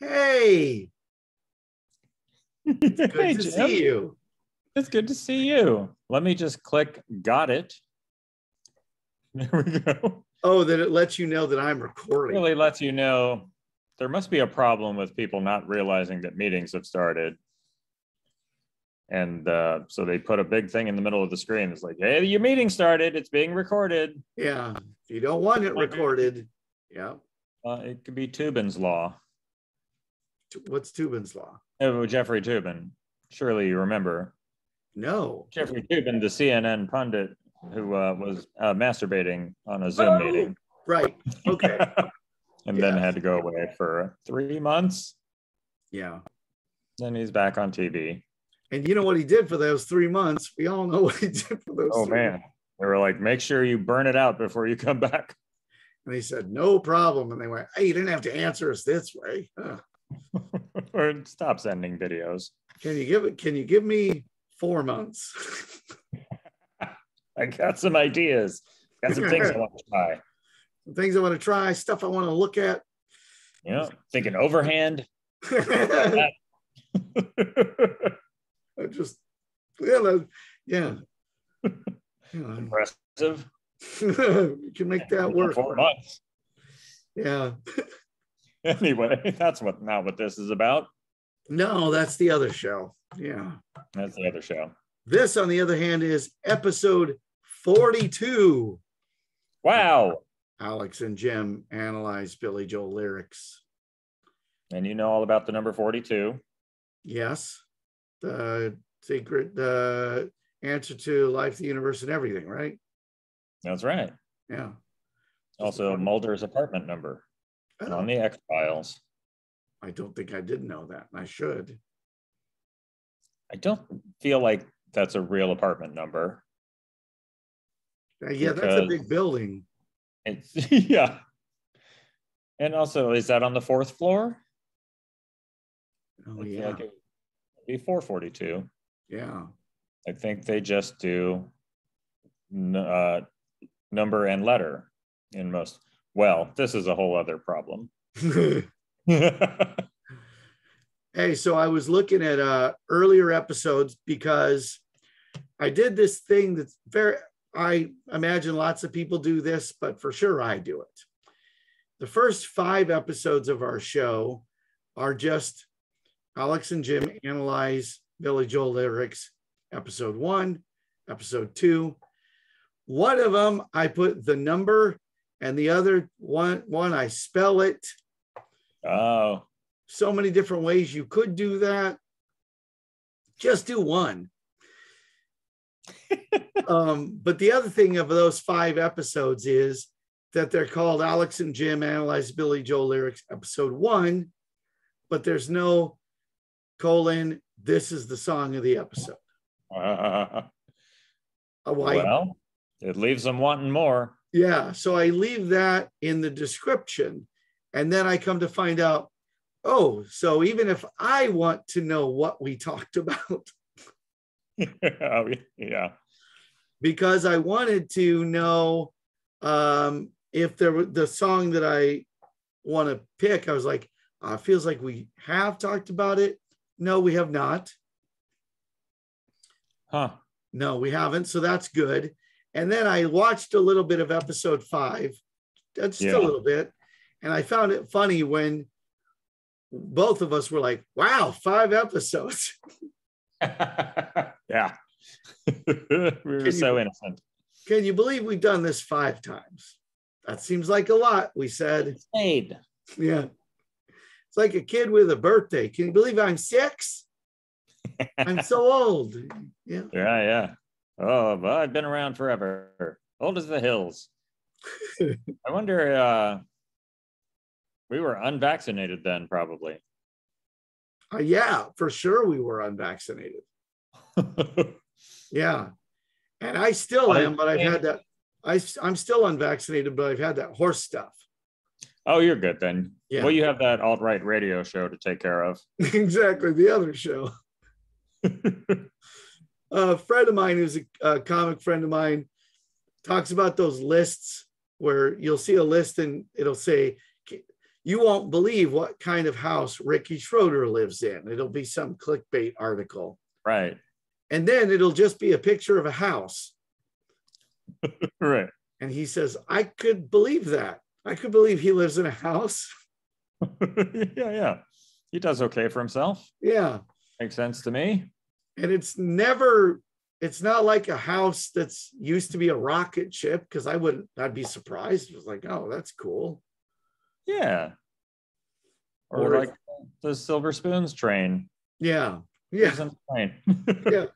Hey, It's good hey, to Jim. see you. It's good to see you. Let me just click got it. There we go. Oh, that it lets you know that I'm recording. Really lets you know there must be a problem with people not realizing that meetings have started. And uh, so they put a big thing in the middle of the screen. It's like, hey, your meeting started. It's being recorded. Yeah. If you don't want it recorded, yeah. Uh, it could be Toobin's law. What's Toobin's law? Oh, Jeffrey Toobin. Surely you remember. No. Jeffrey Toobin, the CNN pundit who uh, was uh, masturbating on a Zoom Oh, meeting. Right. Okay. and then had to go away for three months. yeah. Then he's back on TV. And you know what he did for those three months? We all know what he did for those. Oh three man. They were like, make sure you burn it out before you come back. And he said, no problem. And they went, hey, you didn't have to answer us this way. Huh. or stop sending videos. Can you give it? Can you give me four months? I got some ideas. Got some things I want to try. Some things I want to try, stuff I want to look at. Yeah. Thinking overhand. I just, yeah. Yeah. Impressive. you can make that work. Four months. Yeah. Anyway, that's what not what this is about. No, that's the other show. Yeah. That's the other show. This, on the other hand, is episode 42. Wow. Alex and Jim analyze Billy Joel lyrics. And you know all about the number 42. Yes. The secret, the answer to life, the universe, and everything, right? That's right. Yeah. Also, Mulder's apartment number Oh, on the X Files. I don't think I did know that. I should. I don't feel like that's a real apartment number. Uh, Yeah, that's a big building. It's yeah. And also, is that on the fourth floor? Oh, I yeah. like it would be 442. Yeah. I think they just do uh, number and letter in most. Well, this is a whole other problem. Hey, so I was looking at uh earlier episodes because I did this thing that's very I imagine lots of people do this, but for sure I do it. The first five episodes of our show are just Alex and Jim analyze Billy Joel lyrics, episode one, episode two. One of them I put the number, and the other one one I spell it oh, so many different ways you could do that. Just do one. um, but the other thing of those five episodes is that they're called Alex and Jim Analyze Billy Joel Lyrics, episode one, but there's no colon, this is the song of the episode. uh, well, it leaves them wanting more. Yeah. So I leave that in the description. And then I come to find out, oh, so even if I want to know what we talked about, Oh, yeah. because I wanted to know um, if there were the song that I want to pick. I was like, uh, feels like we have talked about it. No, we have not. Huh. No, we haven't. So that's good. And then I watched a little bit of episode five, just Yeah. a little bit. And I found it funny when both of us were like, wow, five episodes. yeah. we were you- so innocent. Can you believe we've done this five times? That seems like a lot, we said. Stayed. Yeah. It's like a kid with a birthday. Can you believe I'm six? I'm so old. Yeah. Yeah, yeah. Oh, well, I've been around forever. Old as the hills. I wonder, uh, we were unvaccinated then, probably. Uh, yeah, for sure we were unvaccinated. Yeah. And I still I am, but I've had that. I, I'm still unvaccinated, but I've had that horse stuff. oh, you're good then. Yeah. Well, you have that alt right radio show to take care of. exactly. The other show. A friend of mine who's a, a comic friend of mine talks about those lists where you'll see a list and it'll say you won't believe what kind of house Ricky Schroeder lives in. It'll be some clickbait article. Right. And then it'll just be a picture of a house. Right. And he says, I could believe that. I could believe he lives in a house. yeah, yeah. He does okay for himself. Yeah. Makes sense to me. And it's never, it's not like a house that's used to be a rocket ship because I wouldn't, I'd be surprised. It was like, oh, that's cool. Yeah. Or, Or- like the Silver Spoons train. Yeah. Yeah. Lives on the train. Yeah.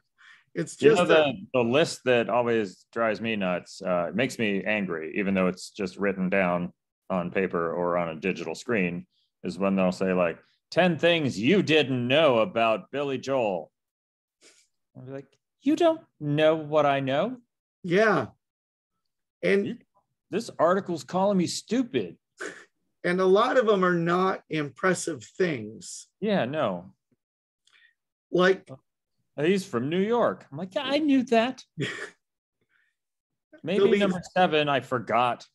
It's you just know the, the list that always drives me nuts uh, it makes me angry even though it's just written down on paper or on a digital screen is when they'll say like 10 things you didn't know about billy joel i'll be like you don't know what i know yeah. And this article's calling me stupid and a lot of them are not impressive things. yeah no Like uh, he's from new york i'm like yeah, i knew that maybe be- number seven i forgot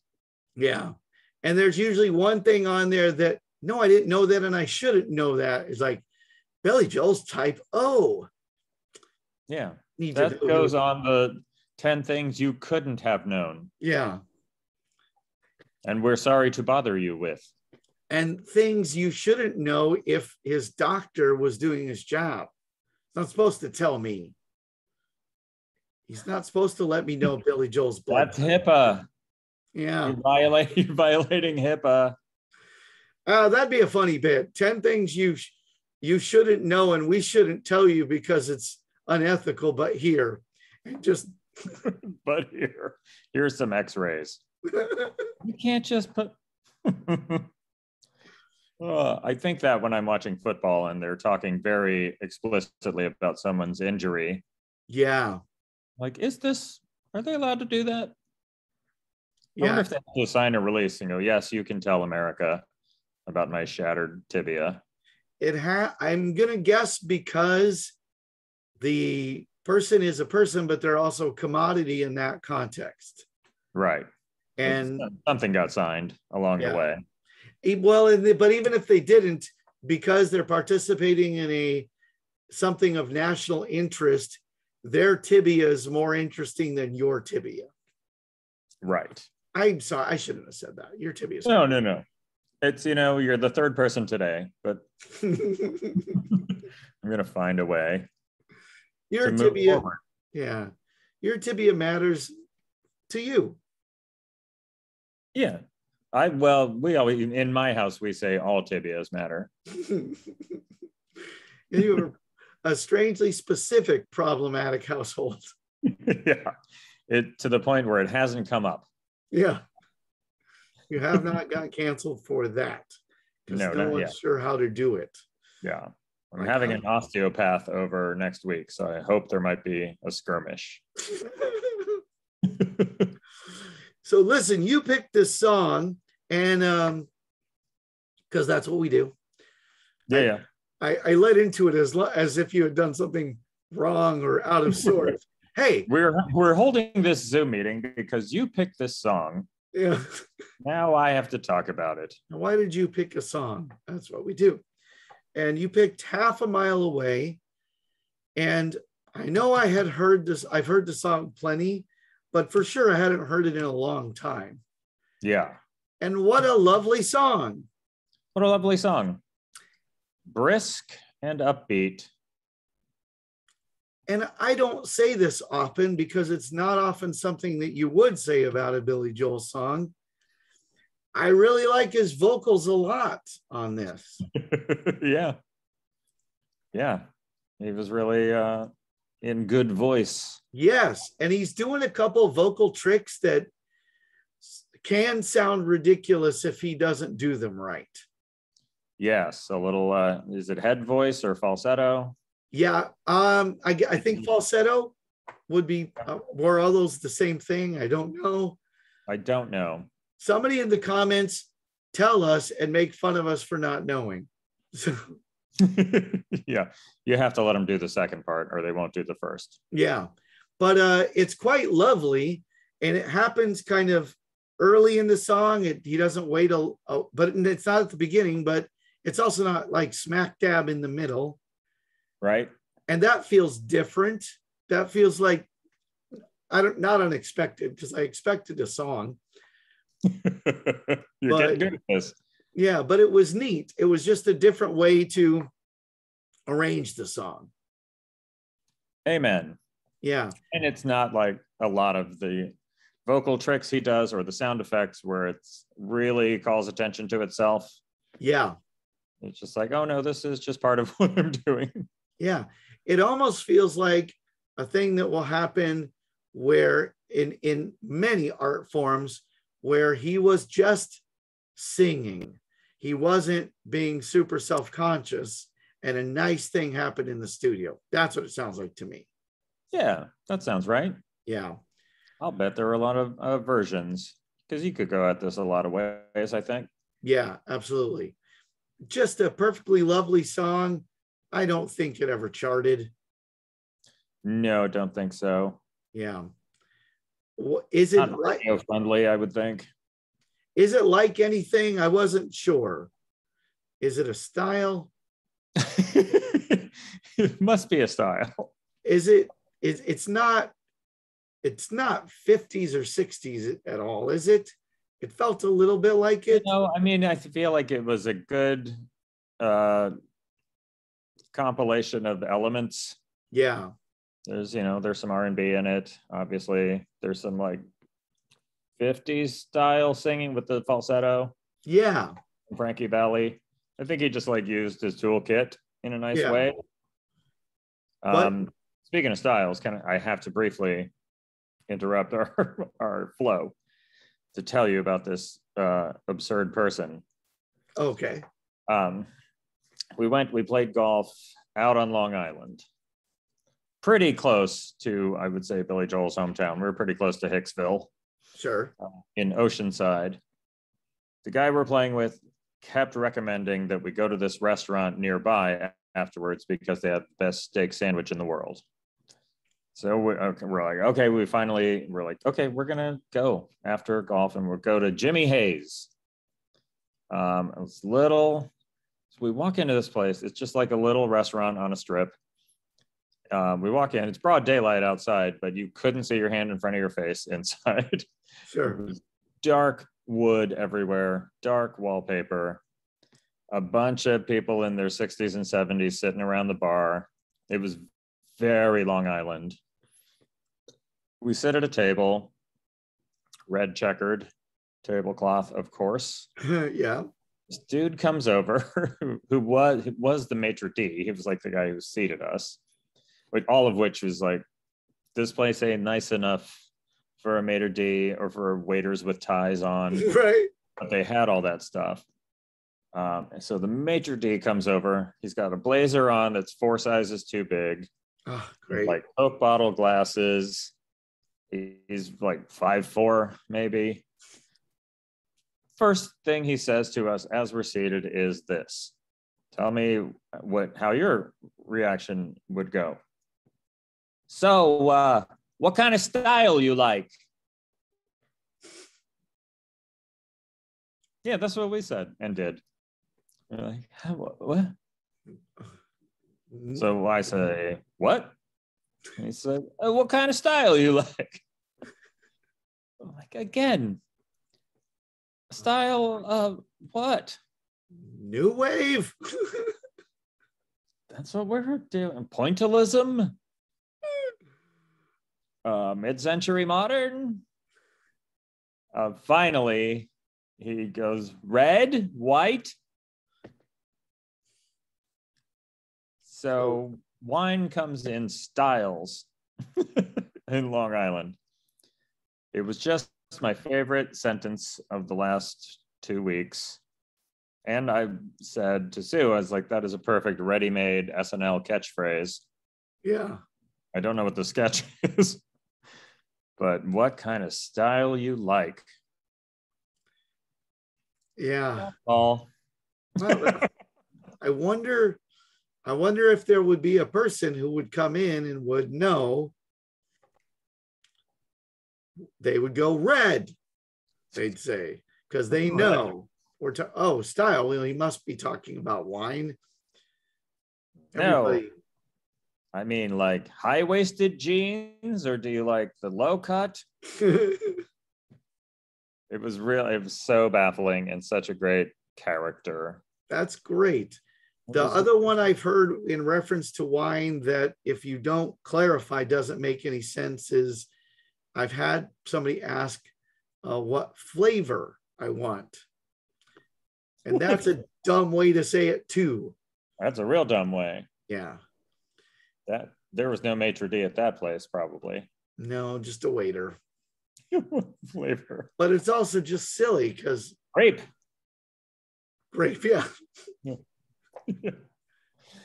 Yeah. And there's usually one thing on there that, no, I didn't know that and I shouldn't know that. It's like Billy Joel's type O. yeah Need that to goes on the 10 things you couldn't have known Yeah. and we're sorry to bother you with. And things you shouldn't know if his doctor was doing his job. He's not supposed to tell me. He's not supposed to let me know Billy Joel's blood. That's HIPAA. yeah. You're, violate, you're violating HIPAA. Uh, that'd be a funny bit. 10 things you sh- you shouldn't know and we shouldn't tell you because it's unethical, but here. And just But here, here's some x-rays. You can't just put... Uh, I think that when I'm watching football and they're talking very explicitly about someone's injury, yeah. like, is this, are they allowed to do that? I wonder Yeah. if they have to sign a release and go, yes, you can tell America about my shattered tibia. It ha I'm gonna guess because the person is a person, but they're also a commodity in that context. Right. And something got signed along Yeah. the way. well, and the- but even if they didn't, because they're participating in a something of national interest, their tibia is more interesting than your tibia. Right. I'm sorry, I shouldn't have said that. Your tibia is No, no, no. It's, you know, you're the third person today, but I'm going to find a way your to tibia, yeah, your tibia matters to you. Yeah. I, well, we always, in my house, we say all tibias matter. you are a strangely specific problematic household. yeah. It to the point where it hasn't come up. Yeah. You have not got canceled for that. Because No, no, not one's yet. sure how to do it. Yeah. I'm having an osteopath over next week, so I hope there might be a skirmish. so listen, you picked this song, and um, because that's what we do. Yeah, yeah. I, I led into it as as if you had done something wrong or out of sorts. hey, We're we're holding this Zoom meeting because you picked this song. yeah. Now I have to talk about it. Why did you pick a song? That's what we do. And you picked half a mile away. And I know I had heard this, I've heard the song plenty, but for sure I hadn't heard it in a long time. Yeah. And what a lovely song. What a lovely song. Brisk and upbeat. And I don't say this often because it's not often something that you would say about a Billy Joel song. I really like his vocals a lot on this. yeah. Yeah. He was really uh in good voice. Yes, and he's doing a couple vocal tricks that can sound ridiculous if he doesn't do them right. Yes, a little uh is it head voice or falsetto? Yeah, um, I, I think falsetto would be, uh, were all those the same thing? I don't know. I don't know. Somebody in the comments tell us and make fun of us for not knowing. So, yeah, you have to let them do the second part or they won't do the first. yeah, but uh, it's quite lovely, and it happens kind of early in the song. It, he doesn't wait a, a, but it's not at the beginning, but it's also not like smack dab in the middle. Right. And that feels different. That feels like I don't not unexpected because I expected a song. You're But- getting good at this. Yeah, but it was neat. It was just a different way to arrange the song. Amen. Yeah. And it's not like a lot of the vocal tricks he does or the sound effects where it's really calls attention to itself. Yeah. It's just like, oh no, this is just part of what I'm doing. Yeah. It almost feels like a thing that will happen where in in many art forms where he was just singing. He wasn't being super self-conscious and a nice thing happened in the studio. That's what it sounds like to me. Yeah, that sounds right. Yeah. I'll bet there are a lot of uh, versions because you could go at this a lot of ways, I think. Yeah, absolutely. Just a perfectly lovely song. I don't think it ever charted. No, don't think so. Yeah. Is it Not like friendly, I would think. is it like anything? I wasn't sure. Is it a style? it must be a style. Is it is it's not it's not 50s or 60s at all, is it? It felt a little bit like it. No, I mean, I feel like it was a good uh, compilation of elements. Yeah. There's, you know, there's some R and B in it. Obviously, there's some like 50s style singing with the falsetto. Yeah. Frankie Valli. I think he just like used his toolkit in a nice Yeah. way. But- Um, speaking of styles, kind of, I have to briefly interrupt our our flow to tell you about this uh, absurd person. Okay. Um, we went, we played golf out on Long Island, pretty close to, I would say, Billy Joel's hometown. We were pretty close to Hicksville Sure. in Oceanside. The guy we're playing with kept recommending that we go to this restaurant nearby afterwards because they had the best steak sandwich in the world. So we, okay, we're like, okay, we finally, we're like, okay, we're gonna go after golf and we'll go to Jimmy Hays. Um, it's little. So we walk into this place. It's just like a little restaurant on a strip. Um, we walk in. It's broad daylight outside, but you couldn't see your hand in front of your face inside. Sure. dark wood everywhere, dark wallpaper, a bunch of people in their 60s and 70s sitting around the bar. It was very Long Island. We sit at a table, red checkered tablecloth, of course. yeah. This dude comes over who, was was the maitre d. He was like the guy who seated us, like all of which was like this place ain't nice enough for a maitre d or for waiters with ties on, Right. but they had all that stuff. Um, and so the maitre d comes over. He's got a blazer on that's four sizes too big, Oh, great. like Coke bottle glasses. He- He's like five four maybe. First thing he says to us as we're seated is this: "Tell me what how your reaction would go." So, uh, what kind of style you like? Yeah, that's what we said and did. We're like, "Huh, what? what?" So I say, what? And he said, "Uh, what kind of style you like? I'm like, again, style of what? New wave. That's what we're doing. Pointillism? Uh, mid-century modern? Uh, finally, he goes, red, white. So wine comes in styles in Long Island. It was just my favorite sentence of the last two weeks. And I said to Sue, I was like, that is a perfect ready made SNL catchphrase. yeah. I don't know what the sketch is, but what kind of style you like, Yeah. Paul? Well, uh, I wonder I wonder if there would be a person who would come in and would know they would go red. they'd say, because they know we're ta- oh style. Well, he must be talking about wine. No. I mean, like high waisted jeans, or do you like the low cut? It was real. It was so baffling and such a great character. That's great. The other one I've heard in reference to wine that if you don't clarify doesn't make any sense is I've had somebody ask uh, what flavor I want. And that's a dumb way to say it too. That's a real dumb way. Yeah. That there was no maitre d at that place, probably. No, just a waiter. Flavor But it's also just silly because grape. grape, yeah,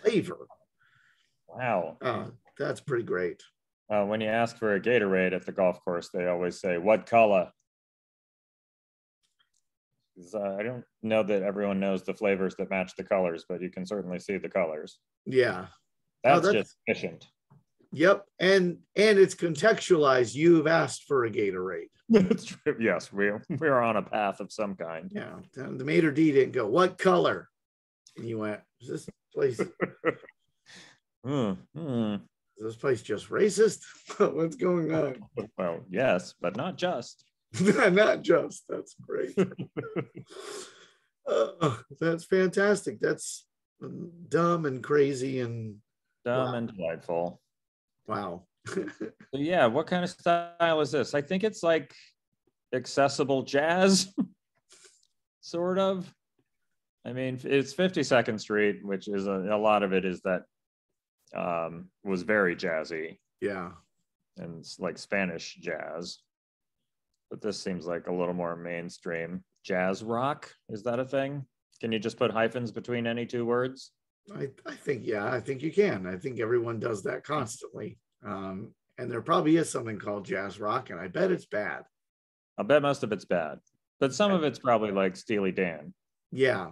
flavor. Wow. Uh, that's pretty great. Uh, when you ask for a Gatorade at the golf course, they always say, "What color Uh, I don't know that everyone knows the flavors that match the colors, but you can certainly see the colors. Yeah. That's, that's- just efficient. Yep. And and it's contextualized. You've asked for a Gatorade. That's true. Yes, we we're on a path of some kind. Yeah. The maitre d didn't go, what color? And you went, is this place is Hmm, hmm. this place just racist? What's going on? Well, yes, but not just. Not just. That's great. Uh, that's fantastic. That's dumb and crazy and Dumb Wow. and delightful. wow. So yeah, what kind of style is this? I think it's like accessible jazz, sort of. I mean, it's 52nd Street, which is a, a lot of it is that um, was very jazzy yeah. and it's like Spanish jazz. But this seems like a little more mainstream. Jazz rock, is that a thing? Can you just put hyphens between any two words? I, I think, yeah, I think you can. I think everyone does that constantly. Um, and there probably is something called jazz rock, and I bet it's bad. I bet most of it's bad, but some of it's probably like Steely Dan. Yeah.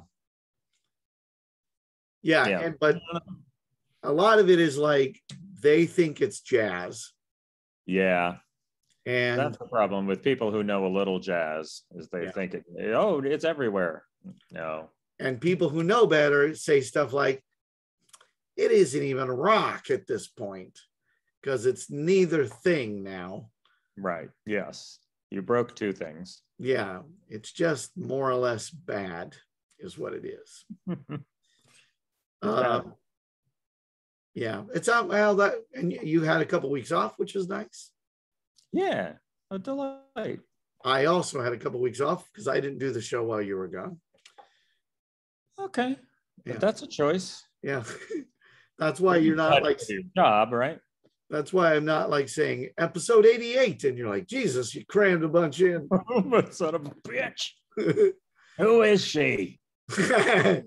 Yeah. Yeah. And, but a lot of it is like they think it's jazz. Yeah, And That's the problem with people who know a little jazz is they Yeah. think it, oh it's everywhere. No. and people who know better say stuff like it isn't even a rock at this point because it's neither thing now. Right. Yes. You broke two things. Yeah, it's just more or less bad, is what it is. Yeah. Um, yeah, it's out. Well, that and you- you had a couple weeks off, which is nice. yeah. A delight. I also had a couple weeks off because I didn't do the show while you were gone. Okay. Yeah. That's a choice. Yeah, that's why you're not like. your job, right? That's why I'm not like saying episode 88, and you're like, Jesus, you crammed a bunch in. son of a bitch. Who is she? you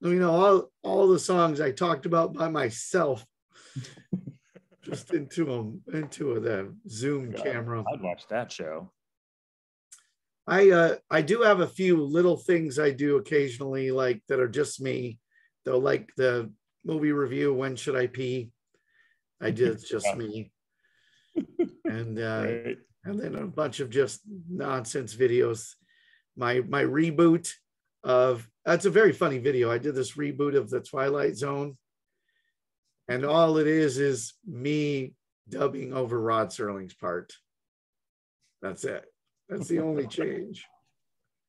know, all all the songs I talked about by myself, just into them into the Zoom God. camera. I'd watch that show. I uh I do have a few little things I do occasionally, like that are just me. Though, like the movie review, when should I pee? I did it's just me. And uh Right. and then a bunch of just nonsense videos. My my reboot of that's a very funny video. I did this reboot of the Twilight Zone, and all it is is me dubbing over Rod Serling's part. That's it. That's the only change.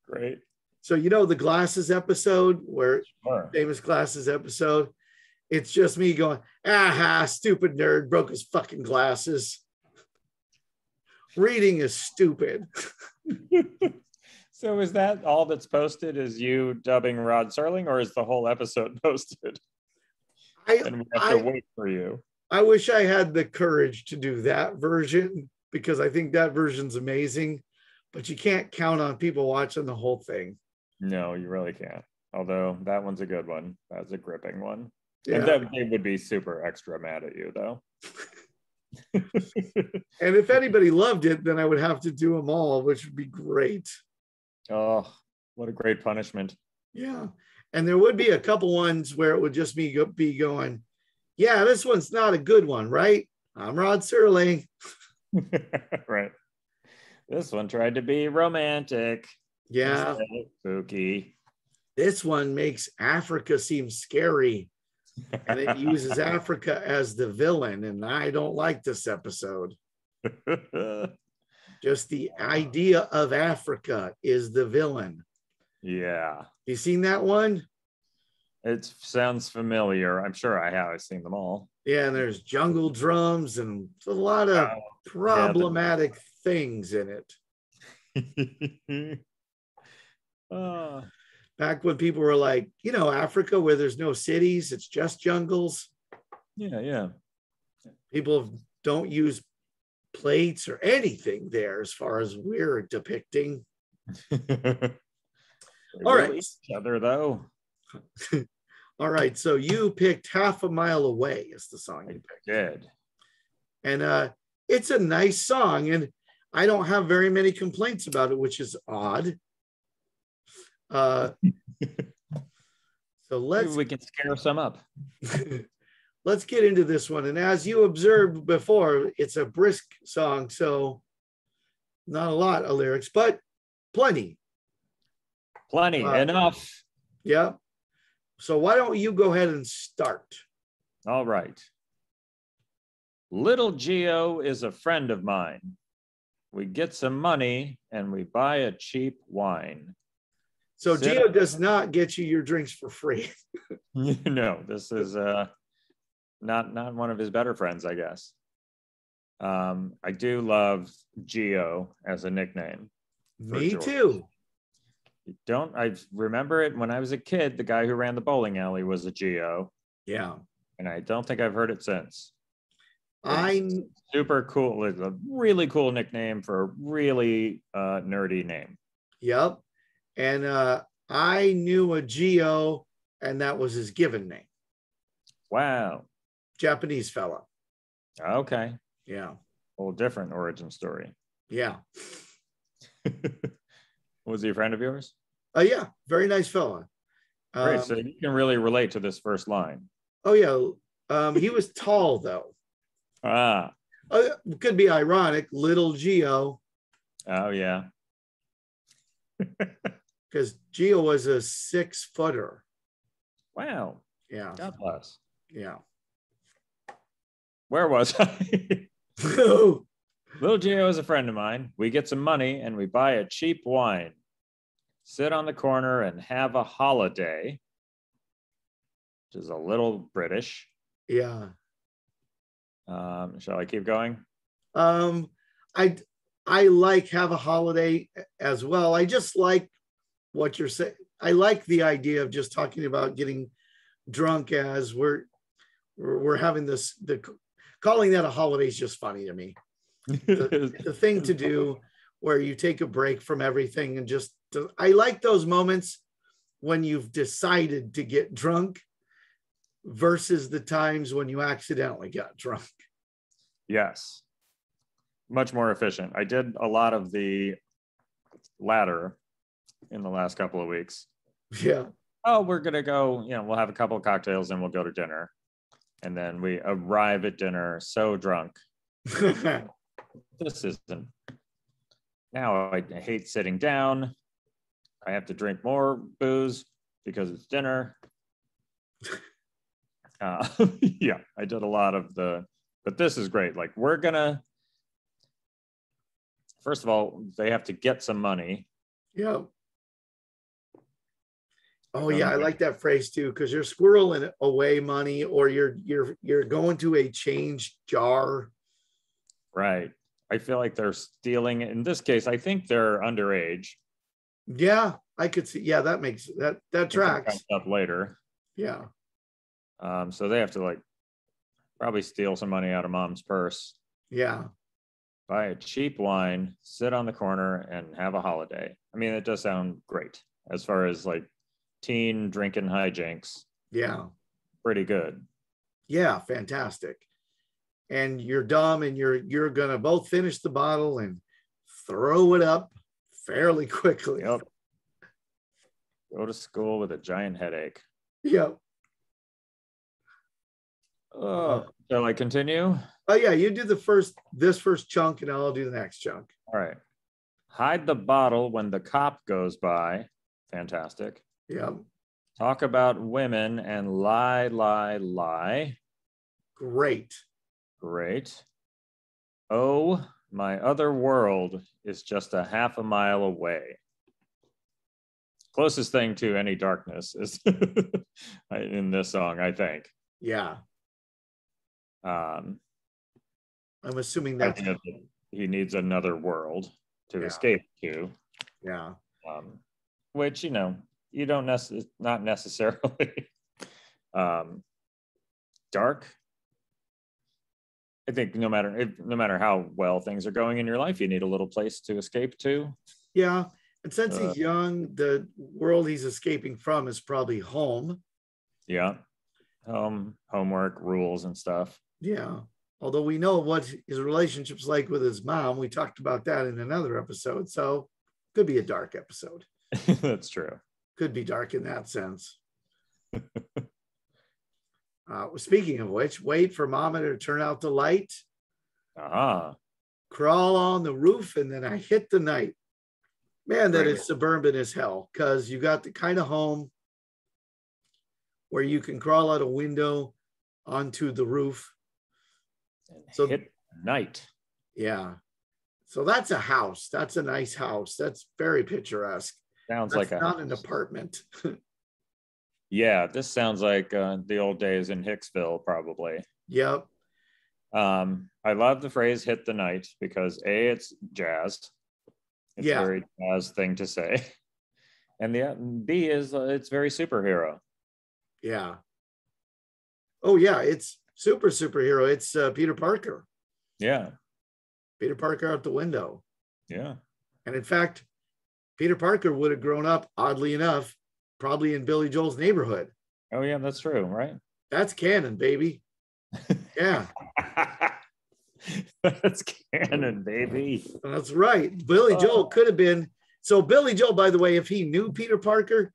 Great. So you know the glasses episode where Sure. famous glasses episode. It's just me going, aha, stupid nerd broke his fucking glasses. Reading is stupid. so is that all that's posted? Is you dubbing Rod Serling, or is the whole episode posted? I, And we have to wait for you. I wish I had the courage to do that version because I think that version's amazing, but you can't count on people watching the whole thing. No, you really can't. Although that one's a good one. That's a gripping one. Yeah. And then they would be super extra mad at you, though. And if anybody loved it, then I would have to do them all, which would be great. oh, what a great punishment. Yeah. And there would be a couple ones where it would just be, be going, yeah, this one's not a good one, right? I'm Rod Serling. right. This one tried to be romantic. Yeah. Spooky. This one makes Africa seem scary and it uses Africa as the villain. And I don't like this episode. Just the idea of Africa is the villain. yeah. You seen that one? It sounds familiar. I'm sure I have. I've seen them all. Yeah, and there's jungle drums and a lot of problematic things in it. Ah, Back when people were like, you know, Africa where there's no cities, it's just jungles. yeah, yeah. People don't use plates or anything there as far as we're depicting. All right. All will right. eat Each other though. All right, so you picked half a mile away is the song you picked. Dead. And uh it's a nice song and I don't have very many complaints about it, which is odd. Uh so let's we can scare some up. let's get into this one. And as you observed before, it's a brisk song, so not a lot of lyrics, but plenty. Plenty. Uh, Enough. Yeah. So why don't you go ahead and start? All right. Little Geo is a friend of mine. We get some money and we buy a cheap wine. So Geo does not get you your drinks for free. no, this is uh not not one of his better friends, I guess. Um, I do love Geo as a nickname. Me George. too. Don't I remember it when I was a kid? The guy who ran the bowling alley was a Geo, Yeah. and I don't think I've heard it since. I'm Super cool, it's a really cool nickname for a really uh, nerdy name. yep. And uh I knew a Geo, and that was his given name. Wow. Japanese fella. Okay. Yeah. Whole different origin story. Yeah. was he a friend of yours? Oh yeah, very nice fella. Great. Um, so you can really relate to this first line. oh yeah. Um, he was tall though. Ah. Uh, could be ironic, little Geo, Oh yeah. because Geo was a six footer. Wow. Yeah. God bless. Yeah. Where was I? Little Geo is a friend of mine. We get some money and we buy a cheap wine. Sit on the corner and have a holiday, which is a little British. yeah. Um, shall I keep going? Um, I I like have a holiday as well. I just like what you're saying. I like the idea of just talking about getting drunk as we're we're, having this the calling that a holiday is just funny to me. The thing to do where you take a break from everything and just I like those moments when you've decided to get drunk versus the times when you accidentally got drunk. yes. Much more efficient. I did a lot of the latter in the last couple of weeks. Yeah. oh, we're gonna go, you know, we'll have a couple of cocktails and we'll go to dinner. And then we arrive at dinner so drunk. This isn't. Now I hate sitting down. I have to drink more booze because it's dinner. Uh, yeah, I did a lot of the, but this is great. Like, we're gonna, first of all, they have to get some money. Yeah. Oh yeah, I like that phrase too because you're squirreling away money, or you're you're you're going to a change jar. Right. I feel like they're stealing. In this case, I think they're underage. Yeah, I could see. Yeah, that makes that that tracks. Up later. Yeah, Um, so they have to like probably steal some money out of mom's purse, yeah, buy a cheap wine, sit on the corner, and have a holiday. I mean, it does sound great as far as like teen drinking hijinks. yeah, Pretty good. yeah. Fantastic. And you're dumb, and you're you're gonna both finish the bottle and throw it up fairly quickly. Yep. Go to school with a giant headache. Yep. Oh, shall I continue? Oh yeah, you do the first this first chunk, and I'll do the next chunk. All right. hide the bottle when the cop goes by. Fantastic. Yeah. Talk about women and lie, lie, lie. Great. Great. Oh, my other world is just a half a mile away. Closest thing to any darkness is in this song, I think. Yeah. Um, I'm assuming I that's think that he needs another world to Yeah. escape to. yeah. um, which you know you don't necess- not necessarily um, dark. I think no matter if, no matter how well things are going in your life, you need a little place to escape to. Yeah. And since Uh, he's young, the world he's escaping from is probably home. Yeah, um, homework rules and stuff. Yeah. Although we know what his relationship's like with his mom. We talked about that in another episode. So could be a dark episode. That's true. Could be dark in that sense. uh, speaking of which, wait for mama to turn out the light, Ah, crawl on the roof, and then I hit the night. Man, that Right. is suburban as hell because you got the kind of home where you can crawl out a window onto the roof. So- hit night. Yeah. So that's a house. That's a nice house. That's very picturesque. Sounds That's like a not an apartment. yeah. This sounds like uh, the old days in Hicksville, probably. yep. Um, I love the phrase "hit the night" because a it's jazz. It's Yeah. a very jazz thing to say, and the B is uh, it's very superhero. Yeah. Oh yeah, it's super superhero. It's uh, Peter Parker. Yeah, Peter Parker out the window. yeah, And in fact, Peter Parker would have grown up, oddly enough, probably in Billy Joel's neighborhood. oh yeah, that's true, right? That's canon, baby. Yeah, that's canon, baby. that's right. Billy oh. Joel could have been. So Billy Joel, by the way, if he knew Peter Parker,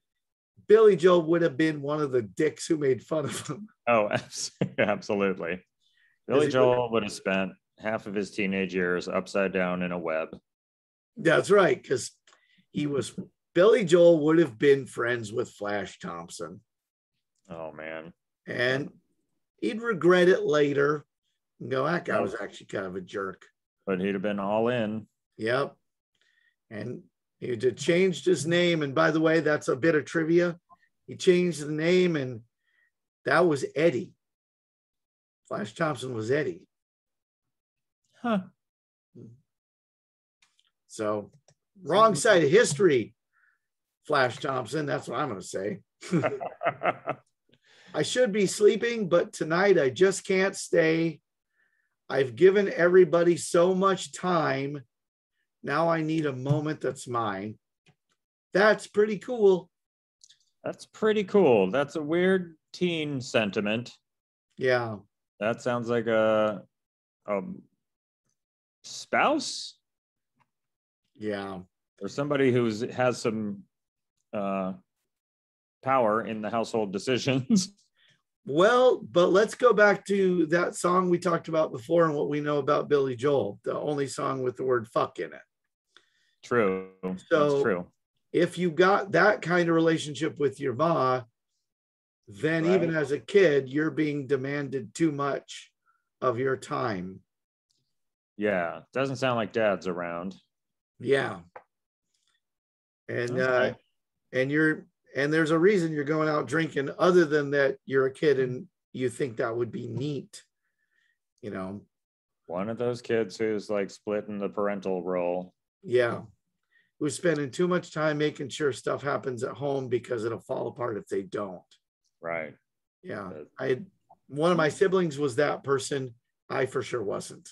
Billy Joel would have been one of the dicks who made fun of him. Oh, absolutely. Billy Joel would have spent half of his teenage years upside down in a web. That's right, because he was Billy Joel would have been friends with Flash Thompson. Oh man, and he'd regret it later and go, that guy was actually kind of a jerk. but he'd have been all in. Yep. And he had changed his name. And by the way, that's a bit of trivia. He changed the name, and that was Eddie. Flash Thompson was Eddie. Huh. So, wrong side of history, Flash Thompson. That's what I'm going to say. I should be sleeping, but tonight I just can't stay. I've given everybody so much time. Now I need a moment that's mine. That's pretty cool. That's pretty cool. That's a weird teen sentiment. Yeah. That sounds like a, a spouse Yeah. Or somebody who's has some uh, power in the household decisions. Well, but let's go back to that song we talked about before and what we know about Billy Joel, the only song with the word fuck in it. true. So- That's true. If you got that kind of relationship with your ma, then even as a kid, you're being demanded too much of your time. Yeah. Doesn't sound like dad's around. Yeah. And uh and you're and there's a reason you're going out drinking other than that you're a kid and you think that would be neat. You know. One of those kids who's like splitting the parental role. Yeah. Who's spending too much time making sure stuff happens at home because it'll fall apart if they don't. Right. Yeah. Uh, I had one of my siblings was that person. I for sure wasn't.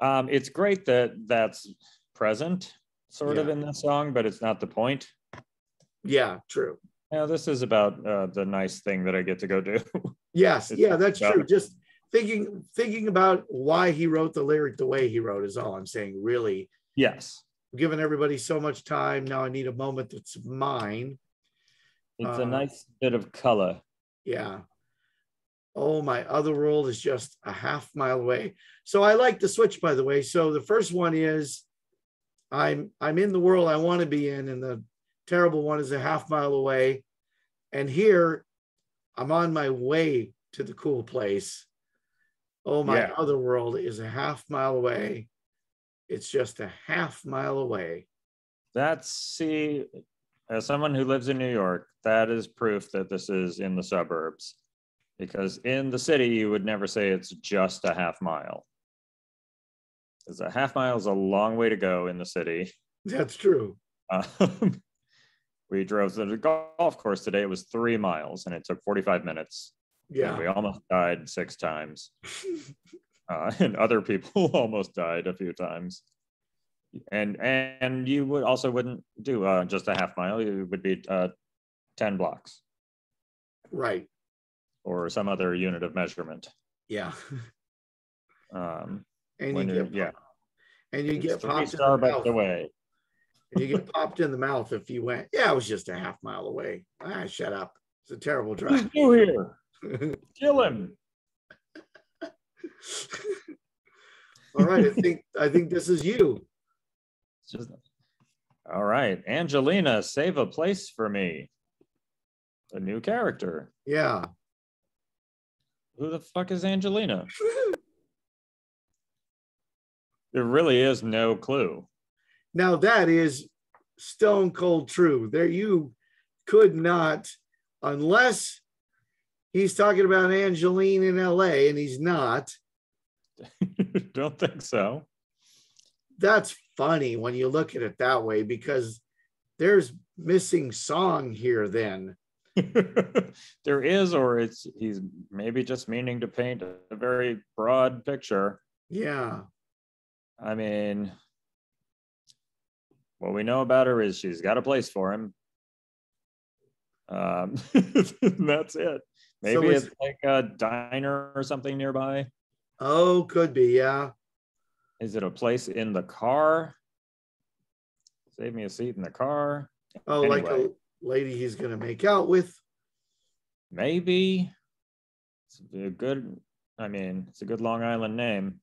Um, it's great that that's present sort of in the song, but it's not the point. Yeah, true. Yeah, this is about uh, the nice thing that I get to go do. Yes, It's yeah, that's about- true. Just thinking thinking about why he wrote the lyric the way he wrote is all I'm saying. Really, yes, Given everybody so much time. Now I need a moment that's mine. it's Uh, a nice bit of color. Yeah. Oh, my other world is just a half mile away. So I like the switch, by the way. So the first one is I'm I'm in the world I want to be in, and the terrible one is a half mile away. And here I'm on my way to the cool place. Oh, my Yeah. other world is a half mile away. It's just a half mile away. That's see, as someone who lives in New York, that is proof that this is in the suburbs. Because in the city, you would never say it's just a half mile. Because a half mile is a long way to go in the city. That's true. Um, we drove to the golf course today. It was three miles and it took 45 minutes. Yeah. We almost died six times. uh, and other people almost died a few times. And and you would also wouldn't do uh, just a half mile. It would be uh, ten blocks right. or some other unit of measurement. Yeah. Um, And you when you're- get yeah, and you it's get popped in the Starbucks mouth. away. And you get popped in the mouth if you went, yeah, it was just a half mile away. Ah, shut up. It's a terrible Who's drive. new here? Kill him. All right. I think I think this is you. It's just all right. Angelina, save a place for me. A new character. Yeah. Who the fuck is Angelina? There really is no clue. Now that is stone cold true. There you could not, unless he's talking about Angeline in LA and he's not. Don't think so. That's funny when you look at it that way because there's missing song here then. there is, or it's he's maybe just meaning to paint a very broad picture. Yeah. I mean, what we know about her is she's got a place for him. Um, that's it. Maybe is- it's like a diner or something nearby. Oh, could be. Yeah. Is it a place in the car? Save me a seat in the car. Oh, like a lady he's going to make out with. Maybe. It's a good, I mean, it's a good Long Island name.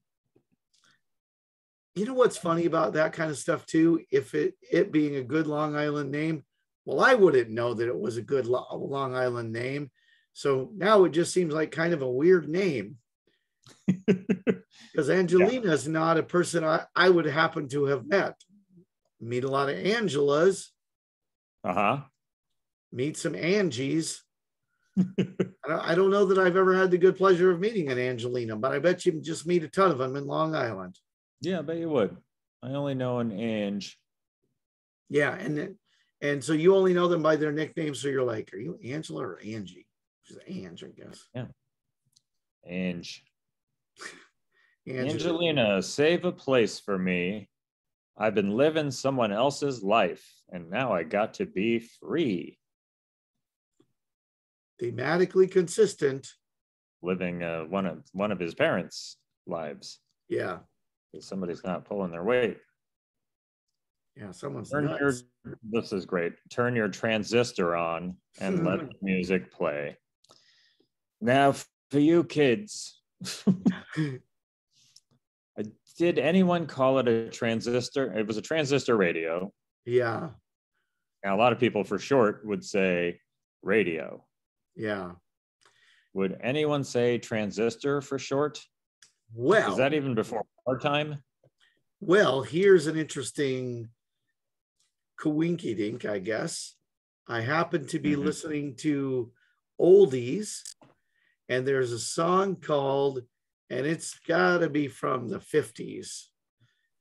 You know what's funny about that kind of stuff too? If it it being a good Long Island name, well, I wouldn't know that it was a good Lo- Long Island name. So now it just seems like kind of a weird name because Angelina is not a person I, I would happen to have met. Meet a lot of Angelas, Uh huh. meet some Angies. I don't, I don't know that I've ever had the good pleasure of meeting an Angelina, but I bet you can just meet a ton of them in Long Island. Yeah, I bet you would. I only know an Ange. Yeah, and then- and so you only know them by their nicknames. So you're like, are you Angela or Angie? She's Ange, I guess. Ange. Ange- Angelina, save a place for me. I've been living someone else's life, and now I got to be free, thematically consistent. living uh, one of one of his parents' lives. Yeah, Somebody's not pulling their weight. yeah. Someone's Turn your, this is great. Turn your transistor on and let the music play. Now, for you kids, did anyone call it a transistor? It was a transistor radio. Yeah, Now, a lot of people for short would say radio. yeah. Would anyone say transistor for short? Well, Is that even before our time? well. Here's an interesting coinky dink, I guess. I happen to be Mhm. listening to oldies, and there's a song called, and it's got to be from the 50s,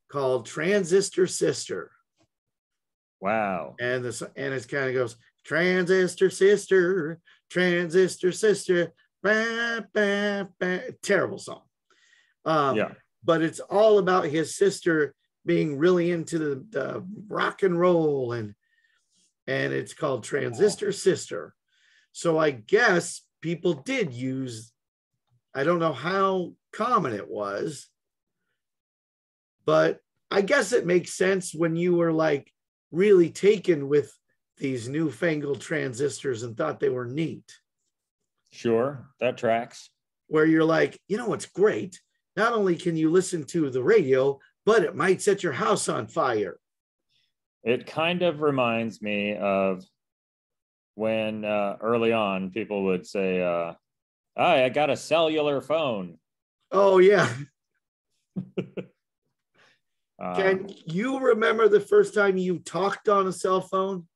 called Transistor Sister. Wow. and this and it kind of goes transistor sister transistor sister bah, bah, bah." terrible song um Yeah. but it's all about his sister being really into the, the rock and roll and and it's called transistor sister so i guess people did use i don't know how common it was but i guess it makes sense when you were like really taken with these newfangled transistors and thought they were neat Sure. That tracks. where you're like you know what's great not only can you listen to the radio but it might set your house on fire It kind of reminds me of when uh, early on people would say, uh, oh, I got a cellular phone. Oh yeah. Can you remember the first time you talked on a cell phone?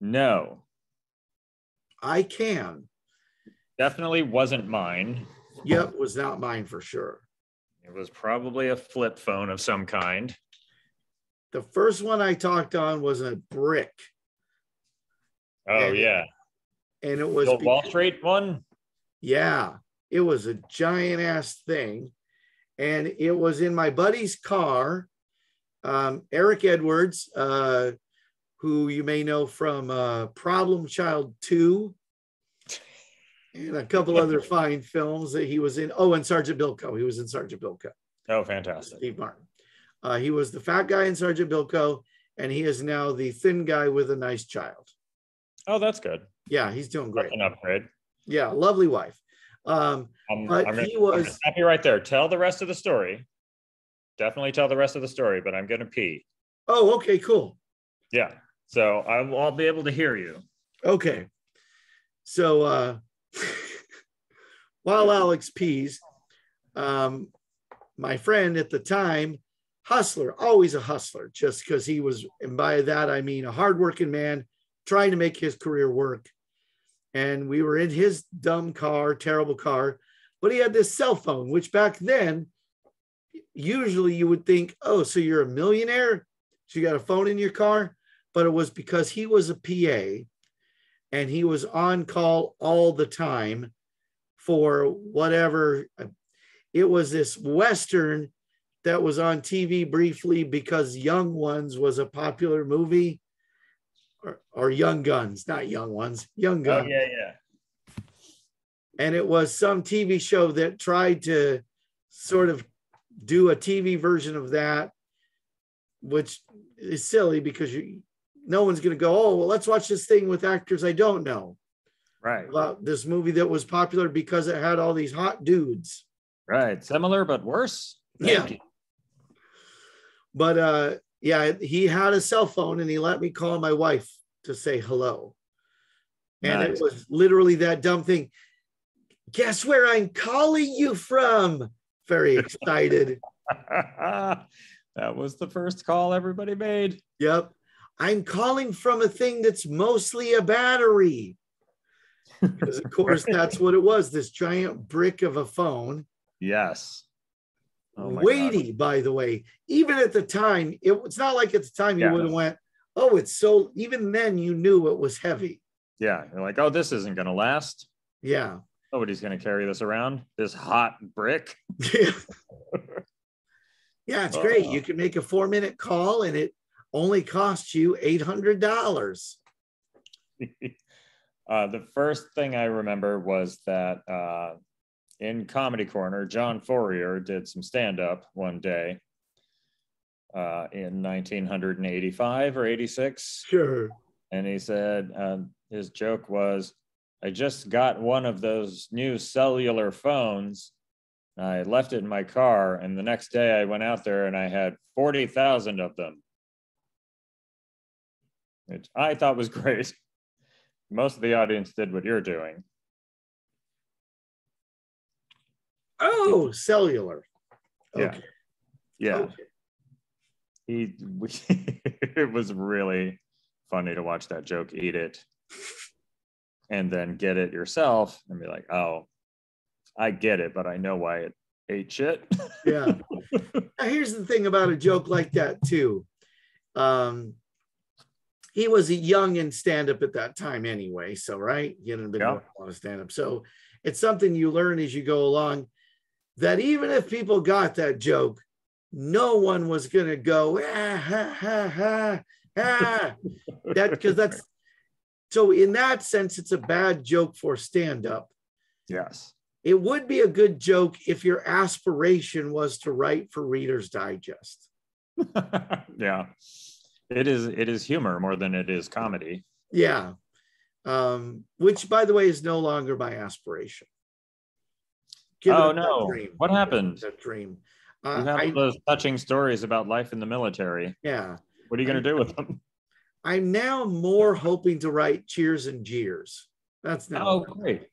no, I can. definitely wasn't mine. Yep, was not mine for sure. It was probably a flip phone of some kind. The first one I talked on was a brick, Oh, And- yeah. and it was The Wall Street one? Yeah, it was a giant ass thing. And it was in my buddy's car. Um, Eric Edwards, uh, who you may know from uh, Problem Child 2 and a couple other fine films that he was in. Oh, and Sergeant Bilko. He was in Sergeant Bilko. Oh, fantastic. Steve Martin. Uh, he was the fat guy in Sergeant Bilko, and he is now the thin guy with a nice child. Oh, that's good. Yeah, he's doing great. That's an upgrade. Yeah, lovely wife. Um, I'm, But I'm gonna, he was- you right there. Tell the rest of the story. Definitely tell the rest of the story, but I'm gonna pee. oh, okay, cool. Yeah. So I'll, I'll be able to hear you. Okay. So uh while Alex Pease, um, my friend at the time, hustler, always a hustler, just because he was, and by that I mean a hardworking man trying to make his career work. And we were in his dumb car, terrible car, but he had this cell phone, which back then, usually you would think, oh, so you're a millionaire? So you got a phone in your car? But it was because he was a PA and he was on call all the time for whatever it was this western that was on TV briefly because Young Ones was a popular movie or, or Young Guns, not Young Ones, Young Oh, Guns. yeah, yeah. And it was some TV show that tried to sort of do a TV version of that, which is silly because you, no one's going to go, oh, well, let's watch this thing with actors I don't know Right. about this movie that was popular because it had all these hot dudes. Right. Similar but worse. Yeah. You. But uh, yeah, he had a cell phone and he let me call my wife to say hello. And Nice. it was literally that dumb thing. Guess where I'm calling you from? Very excited. that was the first call everybody made. yep. I'm calling from a thing that's mostly a battery. Because, of course, that's what it was this giant brick of a phone. Yes. Oh my God. weighty, by the way. Even at the time, it, it's not like at the time you Yeah. would have went, oh, it's so. Even then, you knew it was heavy. Yeah. You're like, oh, this isn't going to last. Yeah, Nobody's going to carry this around. This hot brick. yeah. It's great. Uh. You can make a four-minute call, and it only cost you eight hundred dollars. uh, the first thing I remember was that uh, in Comedy Corner, John Fourier did some stand up one day uh, in 1985 or 86. Sure. And he said uh, his joke was, I just got one of those new cellular phones. I left it in my car, and the next day I went out there and I had 40,000 of them. Which I thought was great. Most of the audience did what you're doing. Oh, cellular. Yeah. Okay. Yeah. okay. He, we, it was really funny to watch that joke eat it and then get it yourself and be like, oh, I get it, but I know why it ate shit. Yeah. Now, here's the thing about a joke like that too. Um, he was young in stand-up at that time anyway, so right, he hadn't been Yeah. doing a lot of stand-up. So it's something you learn as you go along. That even if people got that joke, no one was gonna go ah, ha ha ha ha that because that's so in that sense, it's a bad joke for stand-up yes. it would be a good joke if your aspiration was to write for Reader's Digest. yeah. It is it is humor more than it is comedy. Yeah. Um, which, by the way, is no longer my aspiration. Give oh no. dream. What happened? That dream. You Uh, have I, those touching stories about life in the military, yeah. What are you going to do with them? I'm now more hoping to write cheers and jeers. That's now. Oh, great.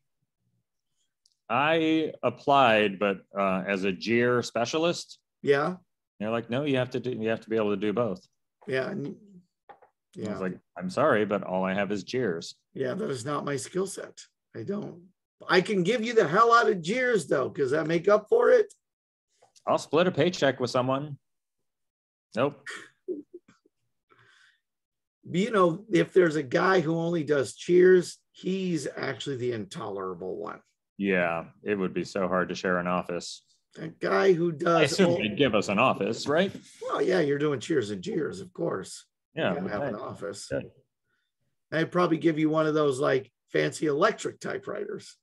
I applied, but uh, as a jeer specialist, Yeah. they're like, no, you have to do, you have to be able to do both. Yeah. and- I Yeah. was like, I'm sorry, but all I have is jeers. Yeah. That is not my skill set. I don't. I can give you the hell out of jeers though, because that make up for it. I'll split a paycheck with someone. Nope. you know, if there's a guy who only does cheers, he's actually the intolerable one. Yeah, it would be so hard to share an office. A guy who does. I assume oh, they'd give us an office, right? well, yeah, you're doing cheers and jeers, of course. Yeah. you have an office. Good. I'd probably give you one of those like fancy electric typewriters.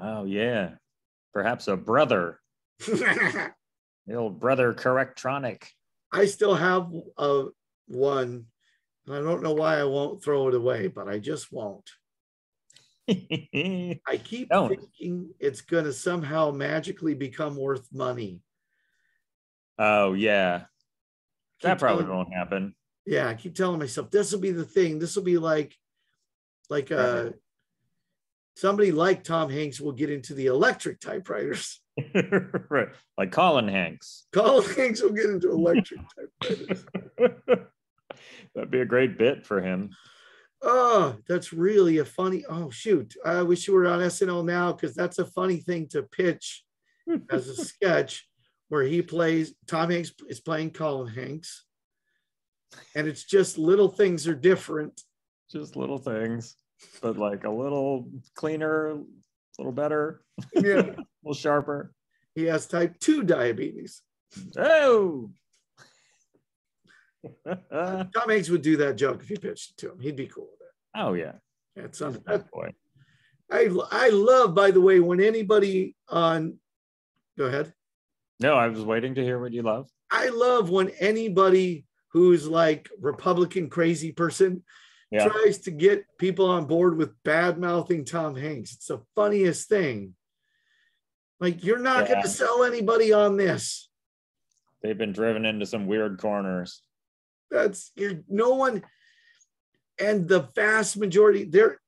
Oh yeah. Perhaps a brother, the old brother correctronic. I still have a one, and I don't know why I won't throw it away, but I just won't. I keep Don't. thinking it's going to somehow magically become worth money. oh yeah. That probably telling- won't happen. yeah i keep telling myself this will be the thing this will be like like uh somebody like tom hanks will get into the electric typewriters right. Like Colin Hanks. colin hanks will get into electric typewriters That'd be a great bit for him. Oh that's really a funny oh shoot. I wish you were on snl now because that's a funny thing to pitch as a sketch where he plays tom hanks is playing colin hanks. And it's just little things are different. Just little things, but like a little cleaner, a little better, yeah. a little sharper. he has type 2 diabetes. Oh. Tom Hanks would do that joke if you pitched it to him. He'd be cool with it. oh yeah. Yeah, it sounds, That boy. I I love, by the way, when anybody on. Go ahead. No, I was waiting to hear what you love. I love when anybody who's like Republican crazy person Yeah. tries to get people on board with bad mouthing Tom Hanks. It's the funniest thing. Like you're not going to sell anybody on this. They've been driven into some weird corners. That's you're no one. And the vast majority there,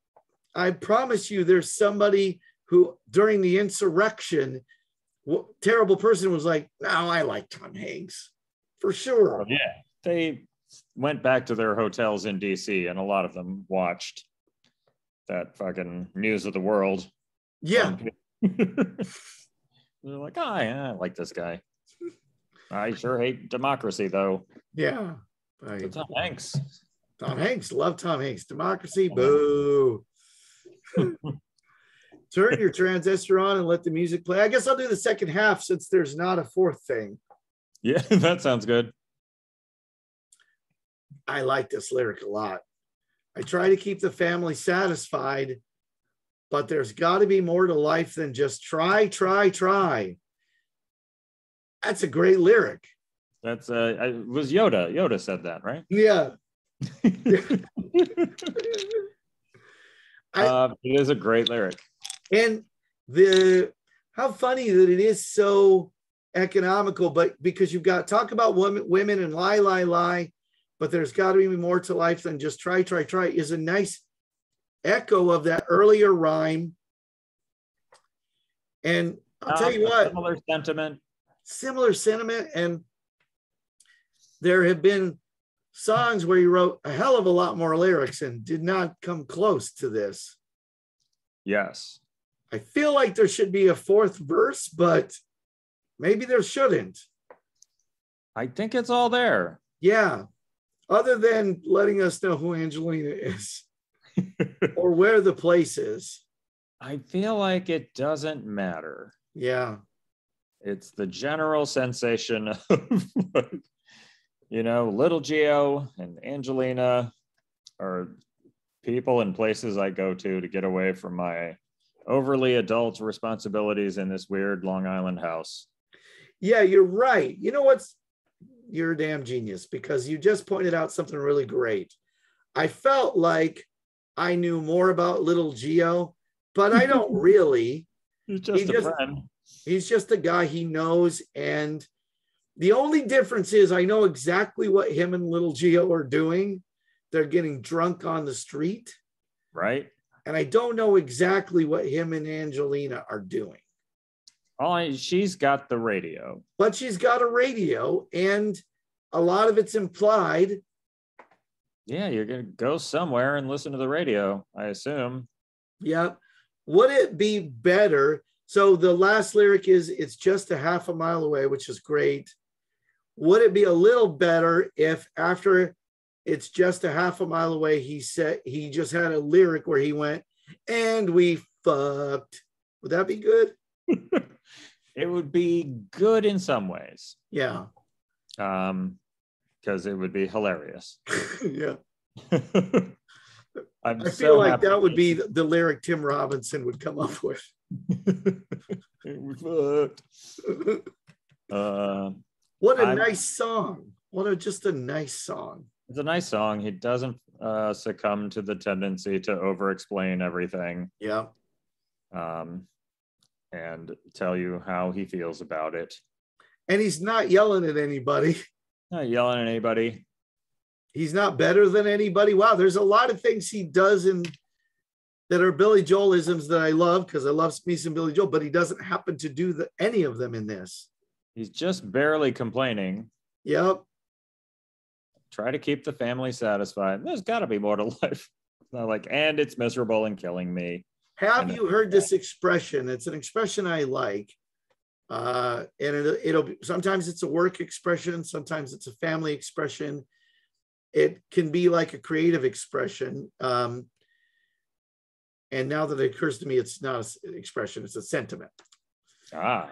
I promise you, there's somebody who during the insurrection, terrible person was like, "No, I like Tom Hanks for sure." Oh, yeah. They went back to their hotels in DC and a lot of them watched that fucking news of the world. Yeah, They're like, oh, yeah, I like this guy. I sure hate democracy, though. yeah. I- Tom Hanks. Tom Hanks, love Tom Hanks. Democracy, boo. Turn your transistor on and let the music play. I guess I'll do the second half since there's not a fourth thing. Yeah, that sounds good. I like this lyric a lot. I try to keep the family satisfied, but there's got to be more to life than just try, try, try. That's a great lyric. That's uh, I, it was Yoda. Yoda said that, right? Yeah. I- uh, it is a great lyric. and the how funny that it is so economical, but because you've got talk about women, women and lie, lie, lie, but there's got to be more to life than just try, try, try is a nice echo of that earlier rhyme. And I'll tell Uh, you what, Similar sentiment. similar sentiment, and there have been songs where he wrote a hell of a lot more lyrics and did not come close to this. Yes. I feel like there should be a fourth verse, but maybe there shouldn't. I think it's all there. Yeah. Other than letting us know who Angelina is or where the place is. I feel like it doesn't matter. Yeah. It's the general sensation of, you know, little Geo and Angelina are people and places I go to to get away from my overly adult responsibilities in this weird Long Island house. Yeah, you're right. You know what's you're a damn genius because you just pointed out something really great. I felt like I knew more about little Geo, but I don't really. He's just He a just- friend. He's just a guy he knows and The only difference is I know exactly what him and Little Geo are doing. They're getting drunk on the street. Right. And I don't know exactly what him and Angelina are doing. All I, she's got the radio. But she's got a radio, and a lot of it's implied. Yeah, you're gonna go somewhere and listen to the radio, I assume. Yeah. Would it be better? So the last lyric is it's just a half a mile away, which is great. Would it be a little better if after it's just a half a mile away, he said he just had a lyric where he went, and we fucked. Would that be good? it would be good in some ways. Yeah. Um, because it would be hilarious. yeah. I'm I so feel like that would be the lyric Tim Robinson would come up with. We fucked. uh, What a I'm- nice song. What a just a nice song. it's a nice song. He doesn't uh, succumb to the tendency to over-explain everything Yeah. um, and tell you how he feels about it. And he's not yelling at anybody. Not yelling at anybody. He's not better than anybody. Wow, there's a lot of things he does in that are Billy Joelisms that I love because I love me some Billy Joel, but he doesn't happen to do the, any of them in this. He's just barely complaining. Yep. Try to keep the family satisfied. There's got to be more to life. Not like, and it's miserable and killing me. Have I you heard this expression? It's an expression I like. Uh, and it, it'll be sometimes it's a work expression, sometimes it's a family expression. It can be like a creative expression. Um, and now that it occurs to me, it's not an expression, it's a sentiment. Ah.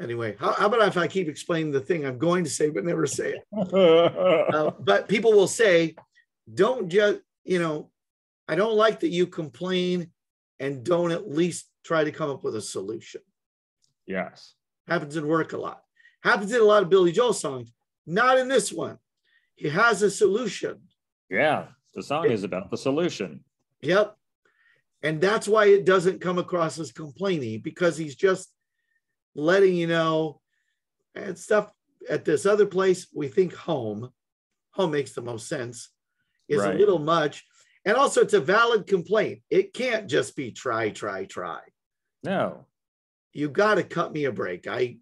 Anyway, how, how about if I keep explaining the thing I'm going to say, but never say it? Uh, but people will say, don't just, you know, I don't like that you complain and don't at least try to come up with a solution. yes. Happens in work a lot. Happens in a lot of Billy Joel songs. Not in this one. He has a solution. Yeah. The song is about the solution. Yep. And that's why it doesn't come across as complaining because he's just letting you know and stuff at this other place we think home home makes the most sense is Right. a little much and also it's a valid complaint it can't just be try try try No. you got to cut me a break i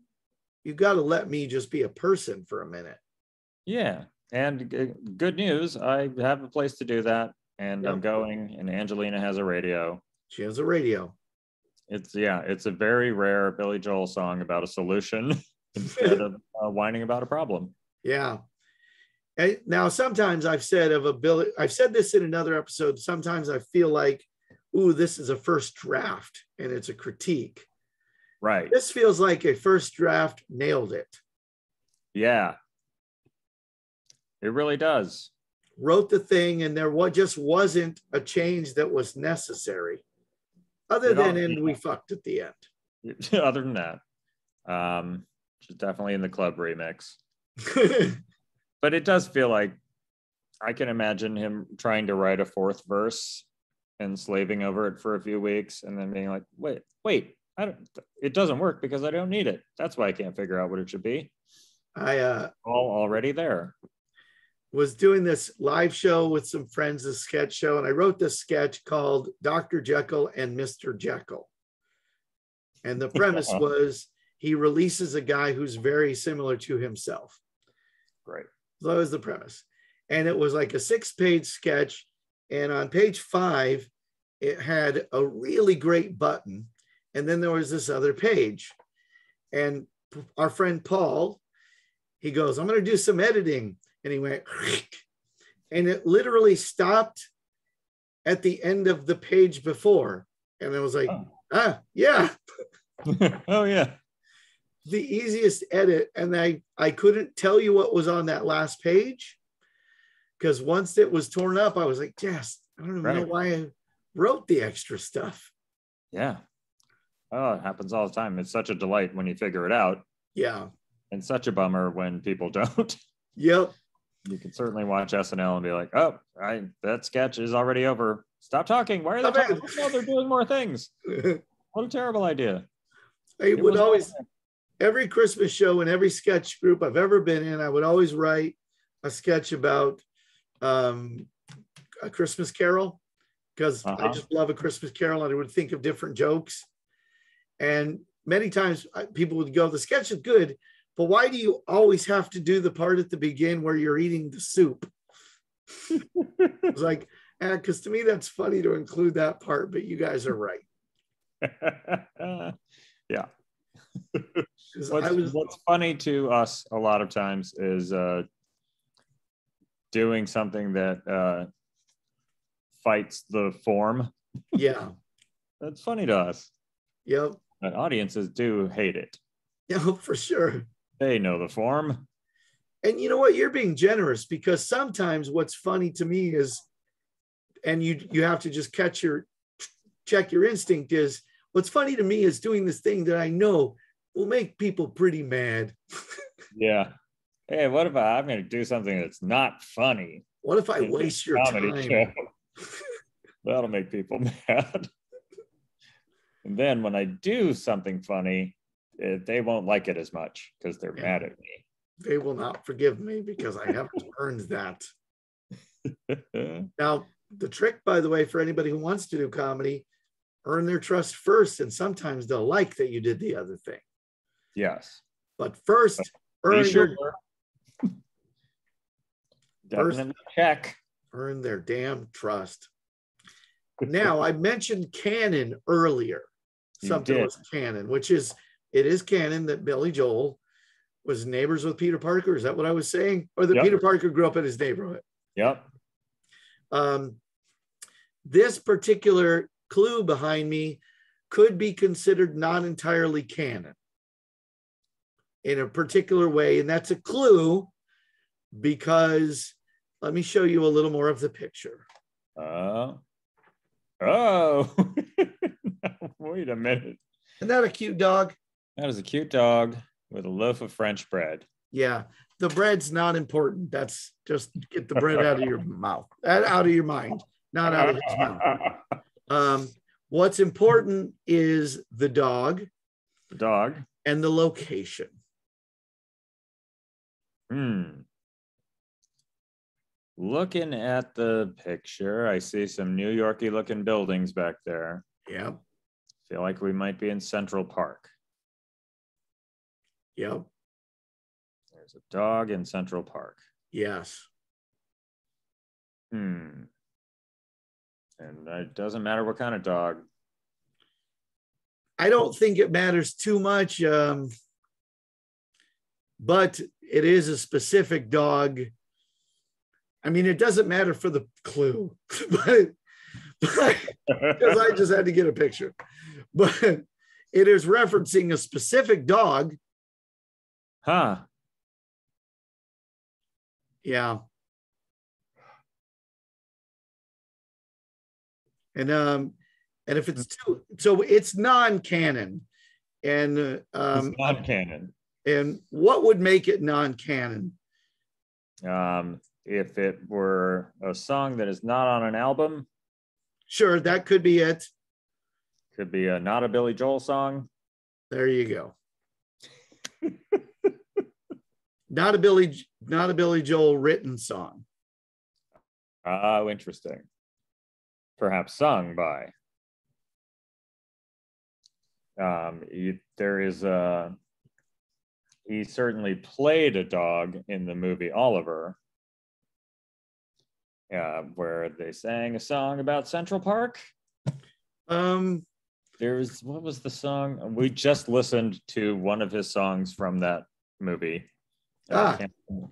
you got to let me just be a person for a minute Yeah. And g- good news, I have a place to do that. And I'm going, and Angelina has a radio. she has a radio It's, yeah, it's a very rare Billy Joel song about a solution instead of uh, whining about a problem. Yeah. And now sometimes I've said of a Billy, I've said this in another episode. Sometimes I feel like, ooh, this is a first draft and it's a critique. Right. This feels like a first draft nailed it. Yeah. It really does. Wrote the thing and there what just wasn't a change that was necessary. Other than and we fucked at the end. Other than that, um, she's definitely in the club remix. But it does feel like I can imagine him trying to write a fourth verse and slaving over it for a few weeks and then being like, wait, wait, I don't it doesn't work because I don't need it. That's why I can't figure out what it should be. I uh, All already there. Was doing this live show with some friends, a sketch show, and I wrote this sketch called Dr. Jekyll and Mr. Jekyll. And the premise was he releases a guy who's very similar to himself. Great. So that was the premise. And it was like a six page sketch. And on page five, it had a really great button. And then there was this other page. And our friend Paul, he goes, I'm going to do some editing. And he went, and it literally stopped at the end of the page before. And I was like, Oh. ah, yeah, oh yeah. the easiest edit. And I, I couldn't tell you what was on that last page because once it was torn up, I was like, yes, I don't even know why I wrote the extra stuff. Yeah. Oh, it happens all the time. It's such a delight when you figure it out, Yeah. and such a bummer when people don't. Yep. You can certainly watch SNL and be like, "Oh, I, that sketch is already over. Stop talking. Why are they talking? No, they're doing more things. What a terrible idea." I It would always, every Christmas show and every sketch group I've ever been in, I would always write a sketch about um, a Christmas Carol because I Uh-huh. just love a Christmas Carol and I would think of different jokes. And many times I- people would go, the sketch is good, but why do you always have to do the part at the begin where you're eating the soup? It's like, because to me that's funny to include that part, but you guys are right. 'Cause what's, was what's funny to us a lot of times is uh, doing something that uh, fights the form. yeah, That's funny to us. yep, But audiences do hate it. yeah, for sure. They know the form. And you know what? You're being generous because sometimes what's funny to me is, and you you have to just catch your check your instinct is what's funny to me is doing this thing that I know will make people pretty mad. Yeah. Hey, what if I, I'm going to do something that's not funny? What if I waste your comedy time? show? That'll make people mad. and then when I do something funny, Eh, they won't like it as much because they're Yeah. mad at me. They will not forgive me because I haven't earned that. Now, the trick, by the way, for anybody who wants to do comedy, earn their trust first, and sometimes they'll like that you did the other thing. yes. But first, Be earn sure. their, Definitely check. earn their damn trust. Now, I mentioned canon earlier. You Something did. was canon, which is it is canon that Billy Joel was neighbors with Peter Parker. Is that what I was saying? Or that Yep. Peter Parker grew up in his neighborhood. Yep. Um, this particular clue behind me could be considered not entirely canon in a particular way. And that's a clue because let me show you a little more of the picture. Uh, oh. Wait a minute. Isn't that a cute dog? That is a cute dog with a loaf of French bread. Yeah. The bread's not important. That's just get the bread out of your mouth, out of your mind, not out of his mouth. Um, what's important is the dog The dog. and the location. Hmm. Looking at the picture, I see some New Yorky looking buildings back there. Yep. Feel like we might be in Central Park. Yep. There's a dog in Central Park. Yes. Hmm. And it doesn't matter what kind of dog. I don't think it matters too much. Um, but it is a specific dog. I mean, it doesn't matter for the clue, but but because I just had to get a picture. But it is referencing a specific dog. Huh. Yeah. And um, and if it's too, so it's non-canon, and uh, um, it's not canon. and what would make it non-canon? Um, if it were a song that is not on an album, Sure, that could be it. could be a not a Billy Joel song. There you go. not a Billy, not a Billy Joel written song. Oh, interesting. Perhaps sung by. Um, he- there is a. He certainly played a dog in the movie Oliver, uh, where they sang a song about Central Park. Um, There's what was the song? We just listened to one of his songs from that movie. Ah.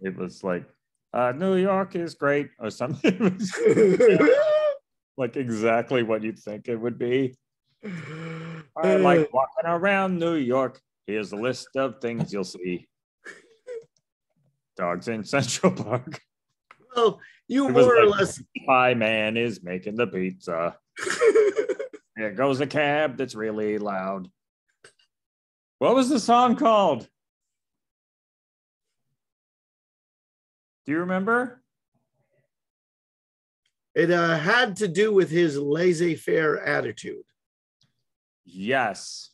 It was like uh, New York is great or something. Like exactly what you'd think it would be. I like walking around New York. Here's a list of things you'll see. Dogs in Central Park. well, you It more or like- less. Pie man is making the pizza. Here goes a cab that's really loud. What was the song called? Do you remember? it uh, had to do with his laissez-faire attitude. Yes.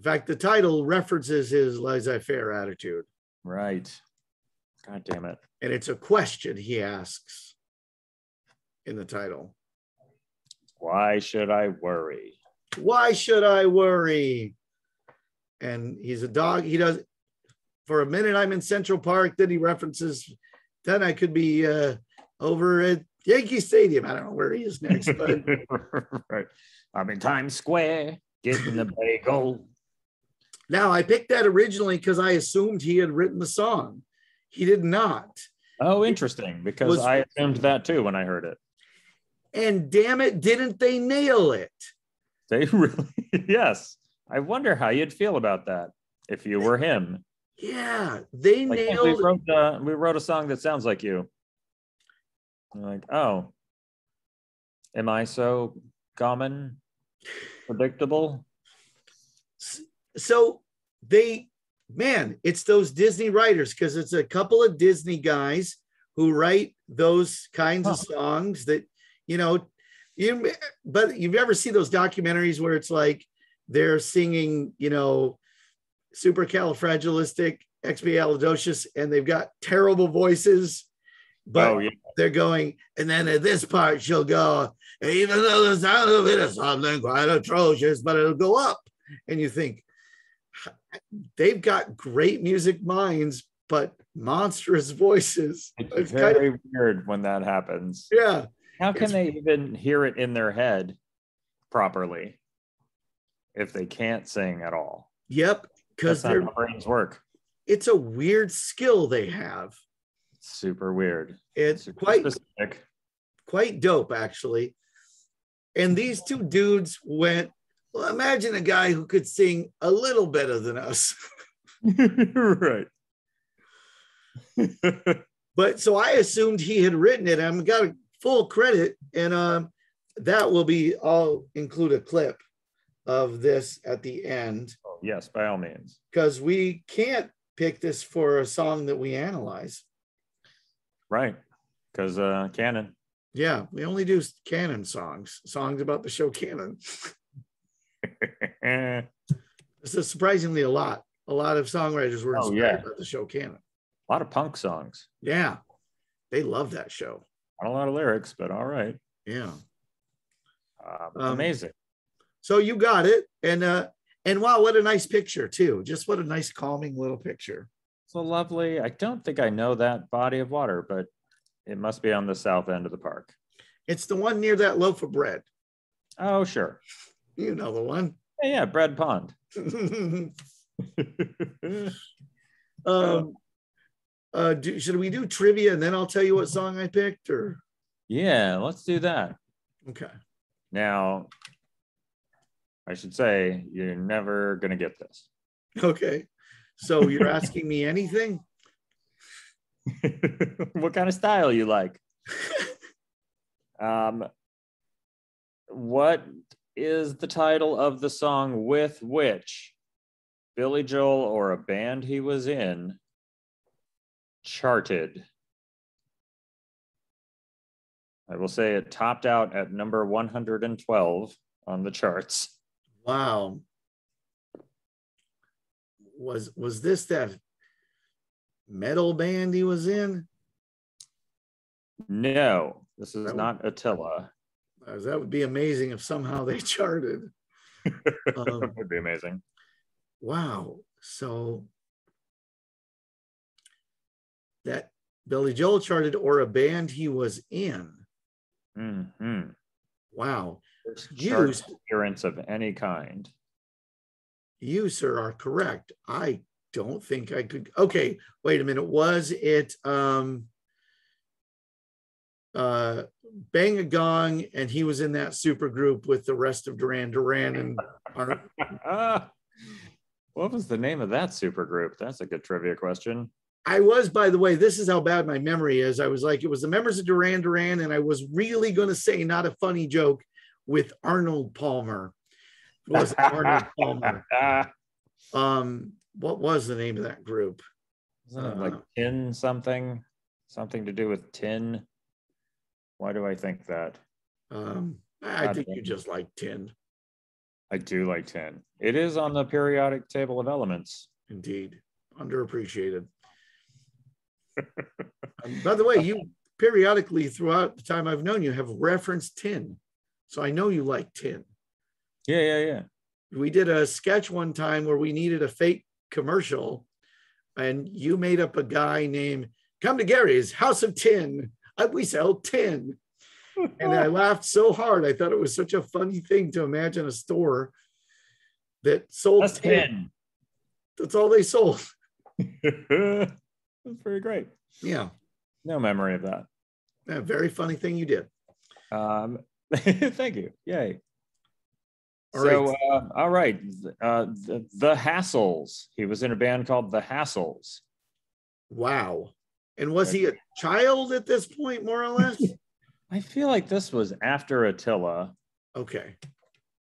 In fact, the title references his laissez-faire attitude, Right. God damn it. and it's a question he asks in the title. Why should I worry? Why should I worry? And he's a dog. He does. For a minute, I'm in Central Park. Then he references. Then I could be uh, over at Yankee Stadium. I don't know where he is next, but right. I'm in Times Square getting the bagel. now I picked that originally because I assumed he had written the song. He did not. Oh, interesting. Because Was- I assumed that too when I heard it. And damn it, didn't they nail it? They really, yes. I wonder how you'd feel about that if you were him. Yeah, they Like, nailed we wrote uh, we wrote a song that sounds like you. Like, oh, am I so common, predictable? so they man it's those disney writers because it's a couple of disney guys who write those kinds of songs that you know you but you've ever see those documentaries where it's like they're singing you know supercalifragilistic expialidocious and they've got terrible voices but oh yeah, they're going, and then at this part she'll go, even though the sound of it is something quite atrocious, but it'll go up. And you think they've got great music minds, but monstrous voices. it's It's kind very of, weird when that happens. yeah. How can they even hear it in their head properly if they can't sing at all? Yep. Because That's not they're how brains work. it's a weird skill they have. It's super weird. It's Super quite specific. quite dope, actually. And these two dudes went, well, imagine a guy who could sing a little better than us. right. but so I assumed he had written it. I'm got full credit, and um, that will be. I'll include a clip of this at the end yes, by all means. because we can't pick this for a song that we analyze. Right. Because uh canon. Yeah, we only do canon songs, songs about the show canon. is surprisingly a lot. A lot of songwriters were Oh, inspired yeah. by the show canon. A lot of punk songs. Yeah, they love that show. Not a lot of lyrics, but all right. Yeah. Um, Um, amazing. So you got it, and uh, and wow, what a nice picture too. Just what a nice calming little picture. So lovely. I don't think I know that body of water, but it must be on the south end of the park. It's the one near that loaf of bread. Oh, sure. You know the one. Yeah, yeah Bread Pond. um, uh, do, should we do trivia and then I'll tell you what song I picked? Or yeah, let's do that. okay, Now, I should say you're never going to get this. okay. So you're asking me anything? what kind of style you like? Um, what is the title of the song with which Billy Joel or a band he was in charted? I will say it topped out at number 112 on the charts. Wow. Was was this that metal band he was in? No, this is That not Attila. Uh, that would be amazing if somehow they charted. Um, that would be amazing. Wow. So that Billy Joel charted or a band he was in. hmm Wow. Chart appearance of any kind. You, sir, are correct. I don't think I could. Okay, wait a minute. Was it um uh Bang a Gong and he was in that super group with the rest of Duran Duran and what was the name of that super group? That's a good trivia question. I was, by the way, this is how bad my memory is. I was like, it was the members of Duran Duran, and I was really going to say not a funny joke with Arnold Palmer. It was Arnold Palmer. Um, what was the name of that group? Isn't it like Uh, tin something? Something to do with tin? Why do I think that? Um, I God think you just like tin. I do like tin. It is on the periodic table of elements. Indeed, underappreciated. Um, by the way, you periodically throughout the time I've known you have referenced tin, so I know you like tin. Yeah, yeah, yeah. We did a sketch one time where we needed a fake commercial, and you made up a guy named "Come to Gary's House of Tin." We sell tin, and I laughed so hard. I thought it was such a funny thing to imagine a store that sold That's tin. tin. That's all they sold. That's pretty great. Yeah, No memory of that. a very funny thing you did. Um, thank you. Yay. All so, right. uh, all right. Uh, the, the Hassles. He was in a band called The Hassles. Wow. And was he a child at this point, more or less? I feel like this was after Attila Okay.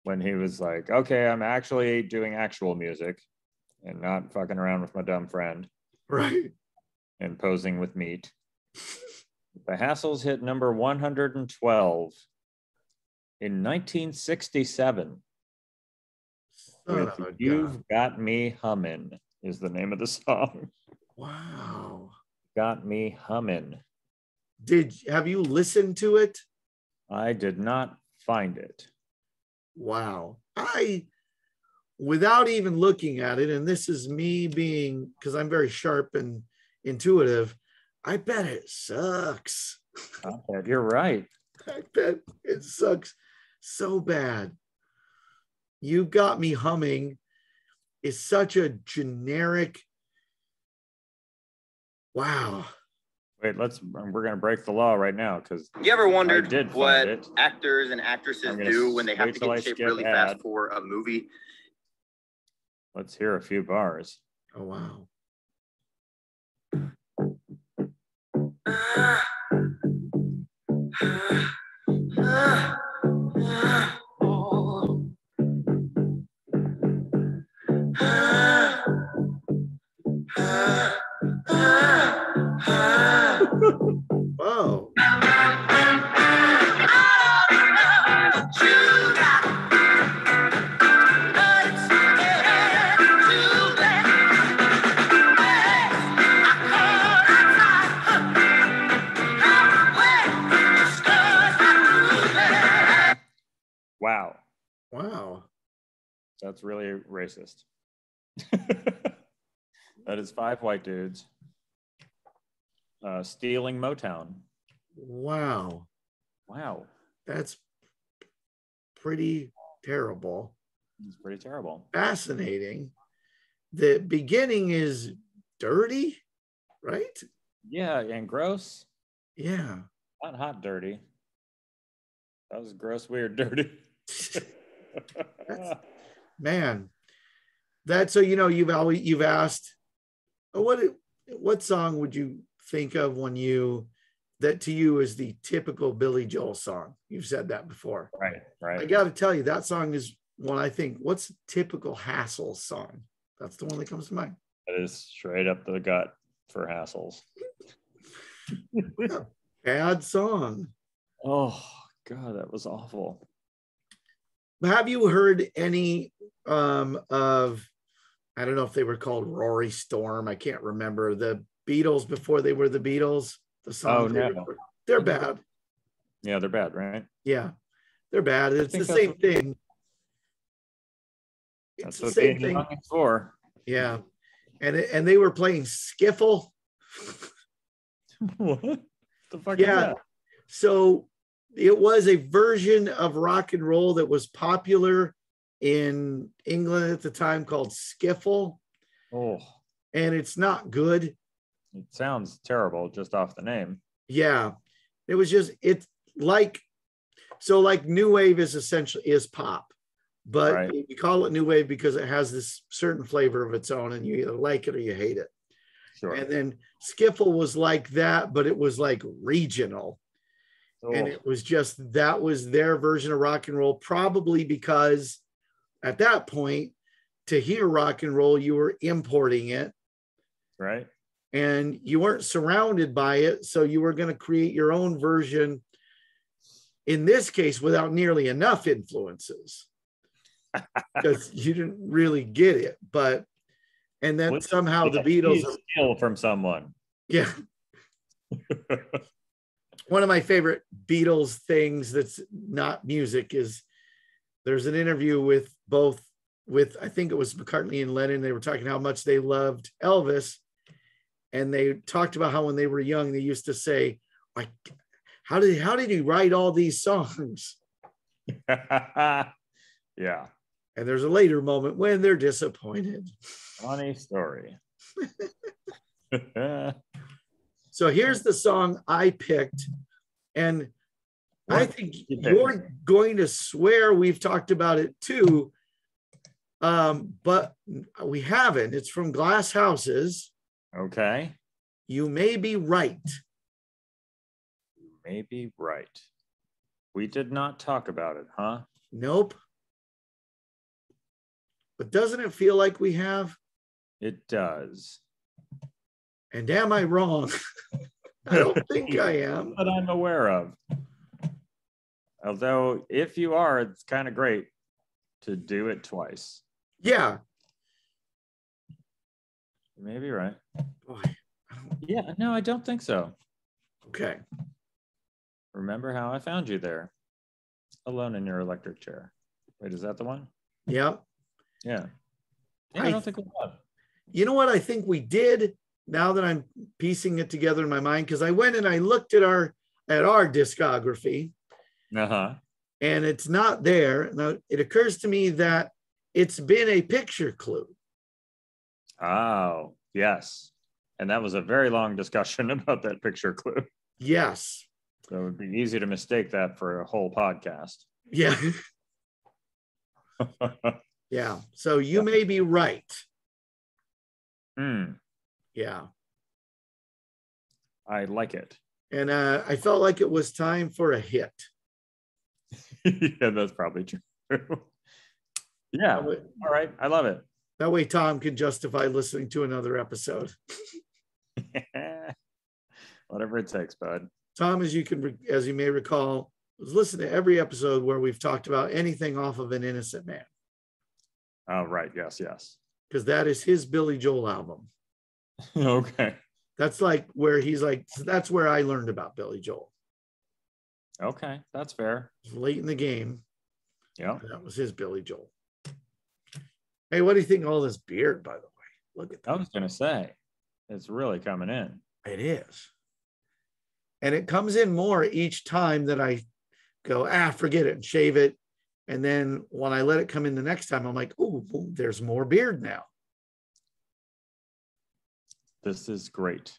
when he was like, okay, I'm actually doing actual music and not fucking around with my dumb friend Right. and posing with meat. The Hassles hit number 112 in 1967. With of a gun. You've Got Me Hummin' is the name of the song. Wow. Got Me Hummin'. Did have you listened to it? I did not find it. Wow. I without even looking at it, and this is me being because I'm very sharp and intuitive, I bet it sucks. I bet You're right. I bet it sucks so bad. You got me humming is such a generic. Wow. Wait, let's. We're gonna break the law right now because You ever wondered did what it. actors and actresses do when they have to get I in shape really ad. fast for a movie? let's hear a few bars. Oh wow. Wow. Really racist. that is five white dudes uh, stealing Motown. Wow. Wow, That's pretty terrible. it's pretty terrible. Fascinating. The beginning is dirty, right? Yeah, and gross. Yeah. Not hot, dirty. That was gross, weird, dirty. Man. That so you know you've always you've asked oh, what what song would you think of when you that to you is the typical Billy Joel song? You've said that before. right, Right. I got to tell you, that song is one I think. What's a typical Hassle song? That's the one that comes to mind. That is straight up the gut for hassles. Bad song. Oh God, that was awful. Have you heard any um, of? I don't know if they were called Rory Storm. I can't remember the Beatles before they were the Beatles. The songs Oh, they no. they're bad. Yeah, they're bad, right? Yeah, they're bad. It's the same thing. It's the same thing. for. Yeah, and it, and they were playing skiffle. what the fuck Yeah. is that? So it was a version of rock and roll that was popular in England at the time called skiffle, Oh, and it's not good. it sounds terrible just off the name. Yeah, it was just it's like so like new wave is essentially is pop, but Right. we call it new wave because it has this certain flavor of its own, and you either like it or you hate it. Sure. And then skiffle was like that, but it was like regional. And Oh, it was just that was their version of rock and roll probably because at that point to hear rock and roll you were importing it right. and you weren't surrounded by it so you were going to create your own version in this case without nearly enough influences because you didn't really get it. But and then somehow the Beatles, steal from someone. yeah. One of my favorite Beatles things that's not music is there's an interview with both with I think it was McCartney and Lennon. They were talking how much they loved Elvis, and they talked about how when they were young they used to say, "Like, how did how did he write all these songs?" yeah. And there's a later moment when they're disappointed. Funny story. So here's the song I picked. And I think you're going to swear we've talked about it too. Um, but we haven't. It's from Glass Houses. okay. You may be right. You may be right. We did not talk about it, huh? Nope. But doesn't it feel like we have? It does. And am I wrong? I don't think I am. But I'm aware of. Although, if you are, it's kind of great to do it twice. Yeah. You may be right. Boy. Yeah, no, I don't think so. Okay. Remember how I found you there, alone in your electric chair. Wait, is that the one? Yeah. Yeah. Yeah, I, I- don't think we have. You know what I think we did now that I'm piecing it together in my mind because I went and I looked at our at our discography Uh huh. and it's not there. Now it occurs to me that it's been a picture clue. Oh, yes. And that was a very long discussion about that picture clue. Yes. So it would be easy to mistake that for a whole podcast. Yeah. yeah. So you may be right. Hmm. Yeah. I like it. And uh, I felt like it was time for a hit. yeah, that's probably true. yeah. Way, All right. I love it. that way Tom can justify listening to another episode. Whatever it takes, bud. Tom, as you can, as you may recall, was listening to every episode where we've talked about anything off of an innocent man, Oh, right. Yes, yes. because that is his Billy Joel album. okay. That's like where he's like, that's where I learned about Billy Joel. Okay. That's fair. Late in the game. Yeah. That was his Billy Joel. Hey, what do you think of all this beard, by the way? Look at that. I was going to say, it's really coming in. It is. And it comes in more each time that I go, ah, forget it and shave it. And then when I let it come in the next time, I'm like, oh, there's more beard now. This is great.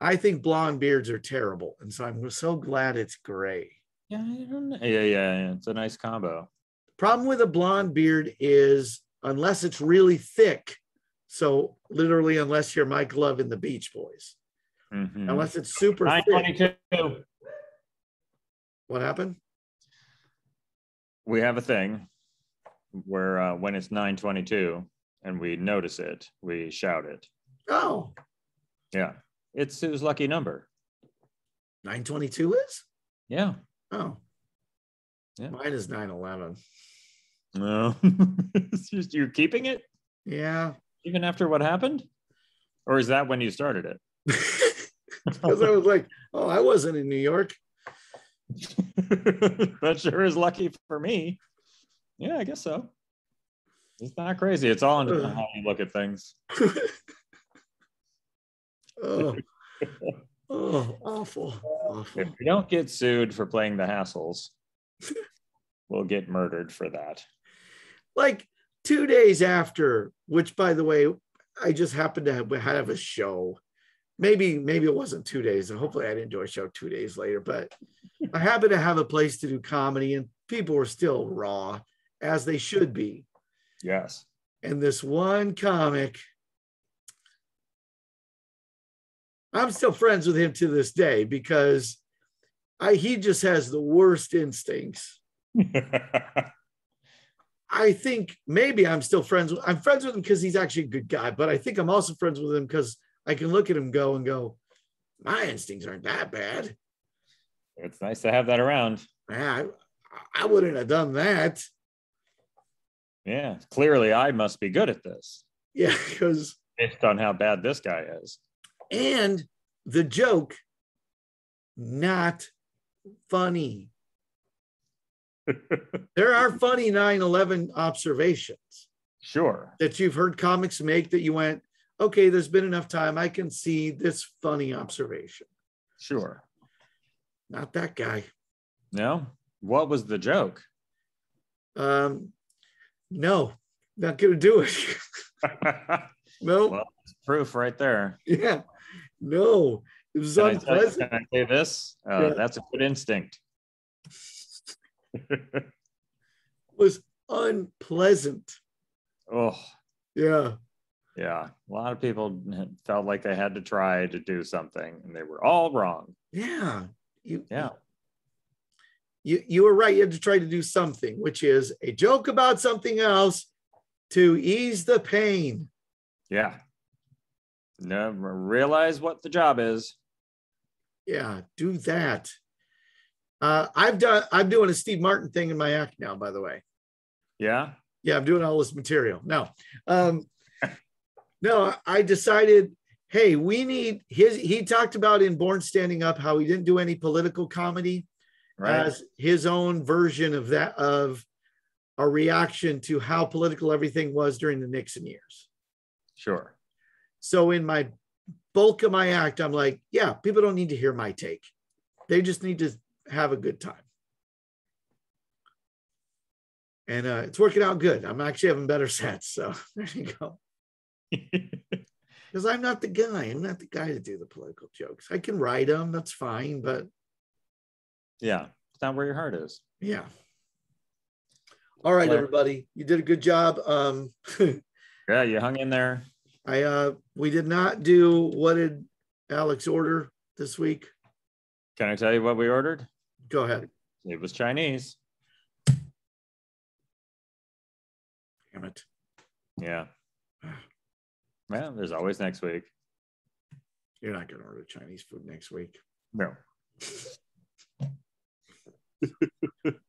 I think blonde beards are terrible. And so I'm so glad it's gray. Yeah, I don't know. Yeah, yeah, yeah. It's a nice combo. Problem with a blonde beard is unless it's really thick. So literally, unless you're Mike Love in the Beach Boys, Mhm. unless it's super thick. What happened? We have a thing where uh, when it's 922 and we notice it, we shout it. Oh, Yeah. It's his lucky number. 922 is? Yeah. Oh. Yeah. Mine is 911. No. it's just you're keeping it Yeah. even after what happened? Or is that when you started it? Because I was like, oh, I wasn't in New York. that sure is lucky for me. Yeah, I guess so. It's not crazy. It's all in how you look at things. Oh. oh, awful. Awful. If we don't get sued for playing the hassles, we'll get murdered for that. Like two days after, which by the way, I just happened to have, have a show. Maybe, maybe it wasn't two days, and hopefully I didn't do a show two days later, but I happened to have a place to do comedy, and people were still raw, as they should be. Yes. and this one comic i'm still friends with him to this day because i he just has the worst instincts i think maybe i'm still friends with i'm friends with him because he's actually a good guy but i think i'm also friends with him because i can look at him go and go my instincts aren't that bad it's nice to have that around. Man, I, I wouldn't have done that Yeah, clearly I must be good at this Yeah, because based on how bad this guy is. And the joke not funny. There are funny 9/11 observations sure. that you've heard comics make that you went, okay, there's been enough time. I can see this funny observation. Sure. Not that guy. No. What was the joke? Um, no, not gonna do it. no, Well, Proof right there. yeah, no, it was Can I, unpleasant. can I say this? Uh, Yeah. That's a good instinct. It was unpleasant. oh, Yeah, yeah. A lot of people felt like they had to try to do something and they were all wrong. yeah. You, Yeah. you you were right. You had to try to do something, which is a joke about something else to ease the pain. Yeah. No, realize what the job is. Yeah, do that. Uh, I've done. I'm doing a Steve Martin thing in my act now. By the way, Yeah. yeah, I'm doing all this material now. Um, no, I decided. Hey, we need his. He talked about in Born Standing Up how he didn't do any political comedy. Right. as his own version of that of a reaction to how political everything was during the Nixon years. sure. So in my bulk of my act, I'm like, yeah, people don't need to hear my take. They just need to have a good time. And uh, it's working out good. I'm actually having better sets. So there you go. Because I'm not the guy. I'm not the guy to do the political jokes. I can write them. That's fine. But yeah. It's not where your heart is. Yeah. All right, everybody. You did a good job. Um, Yeah. You hung in there. I uh we did not do what did Alex order this week? Can I tell you what we ordered? Go ahead. It was Chinese. Damn it. Yeah. Well, there's always next week. You're not gonna order Chinese food next week. No.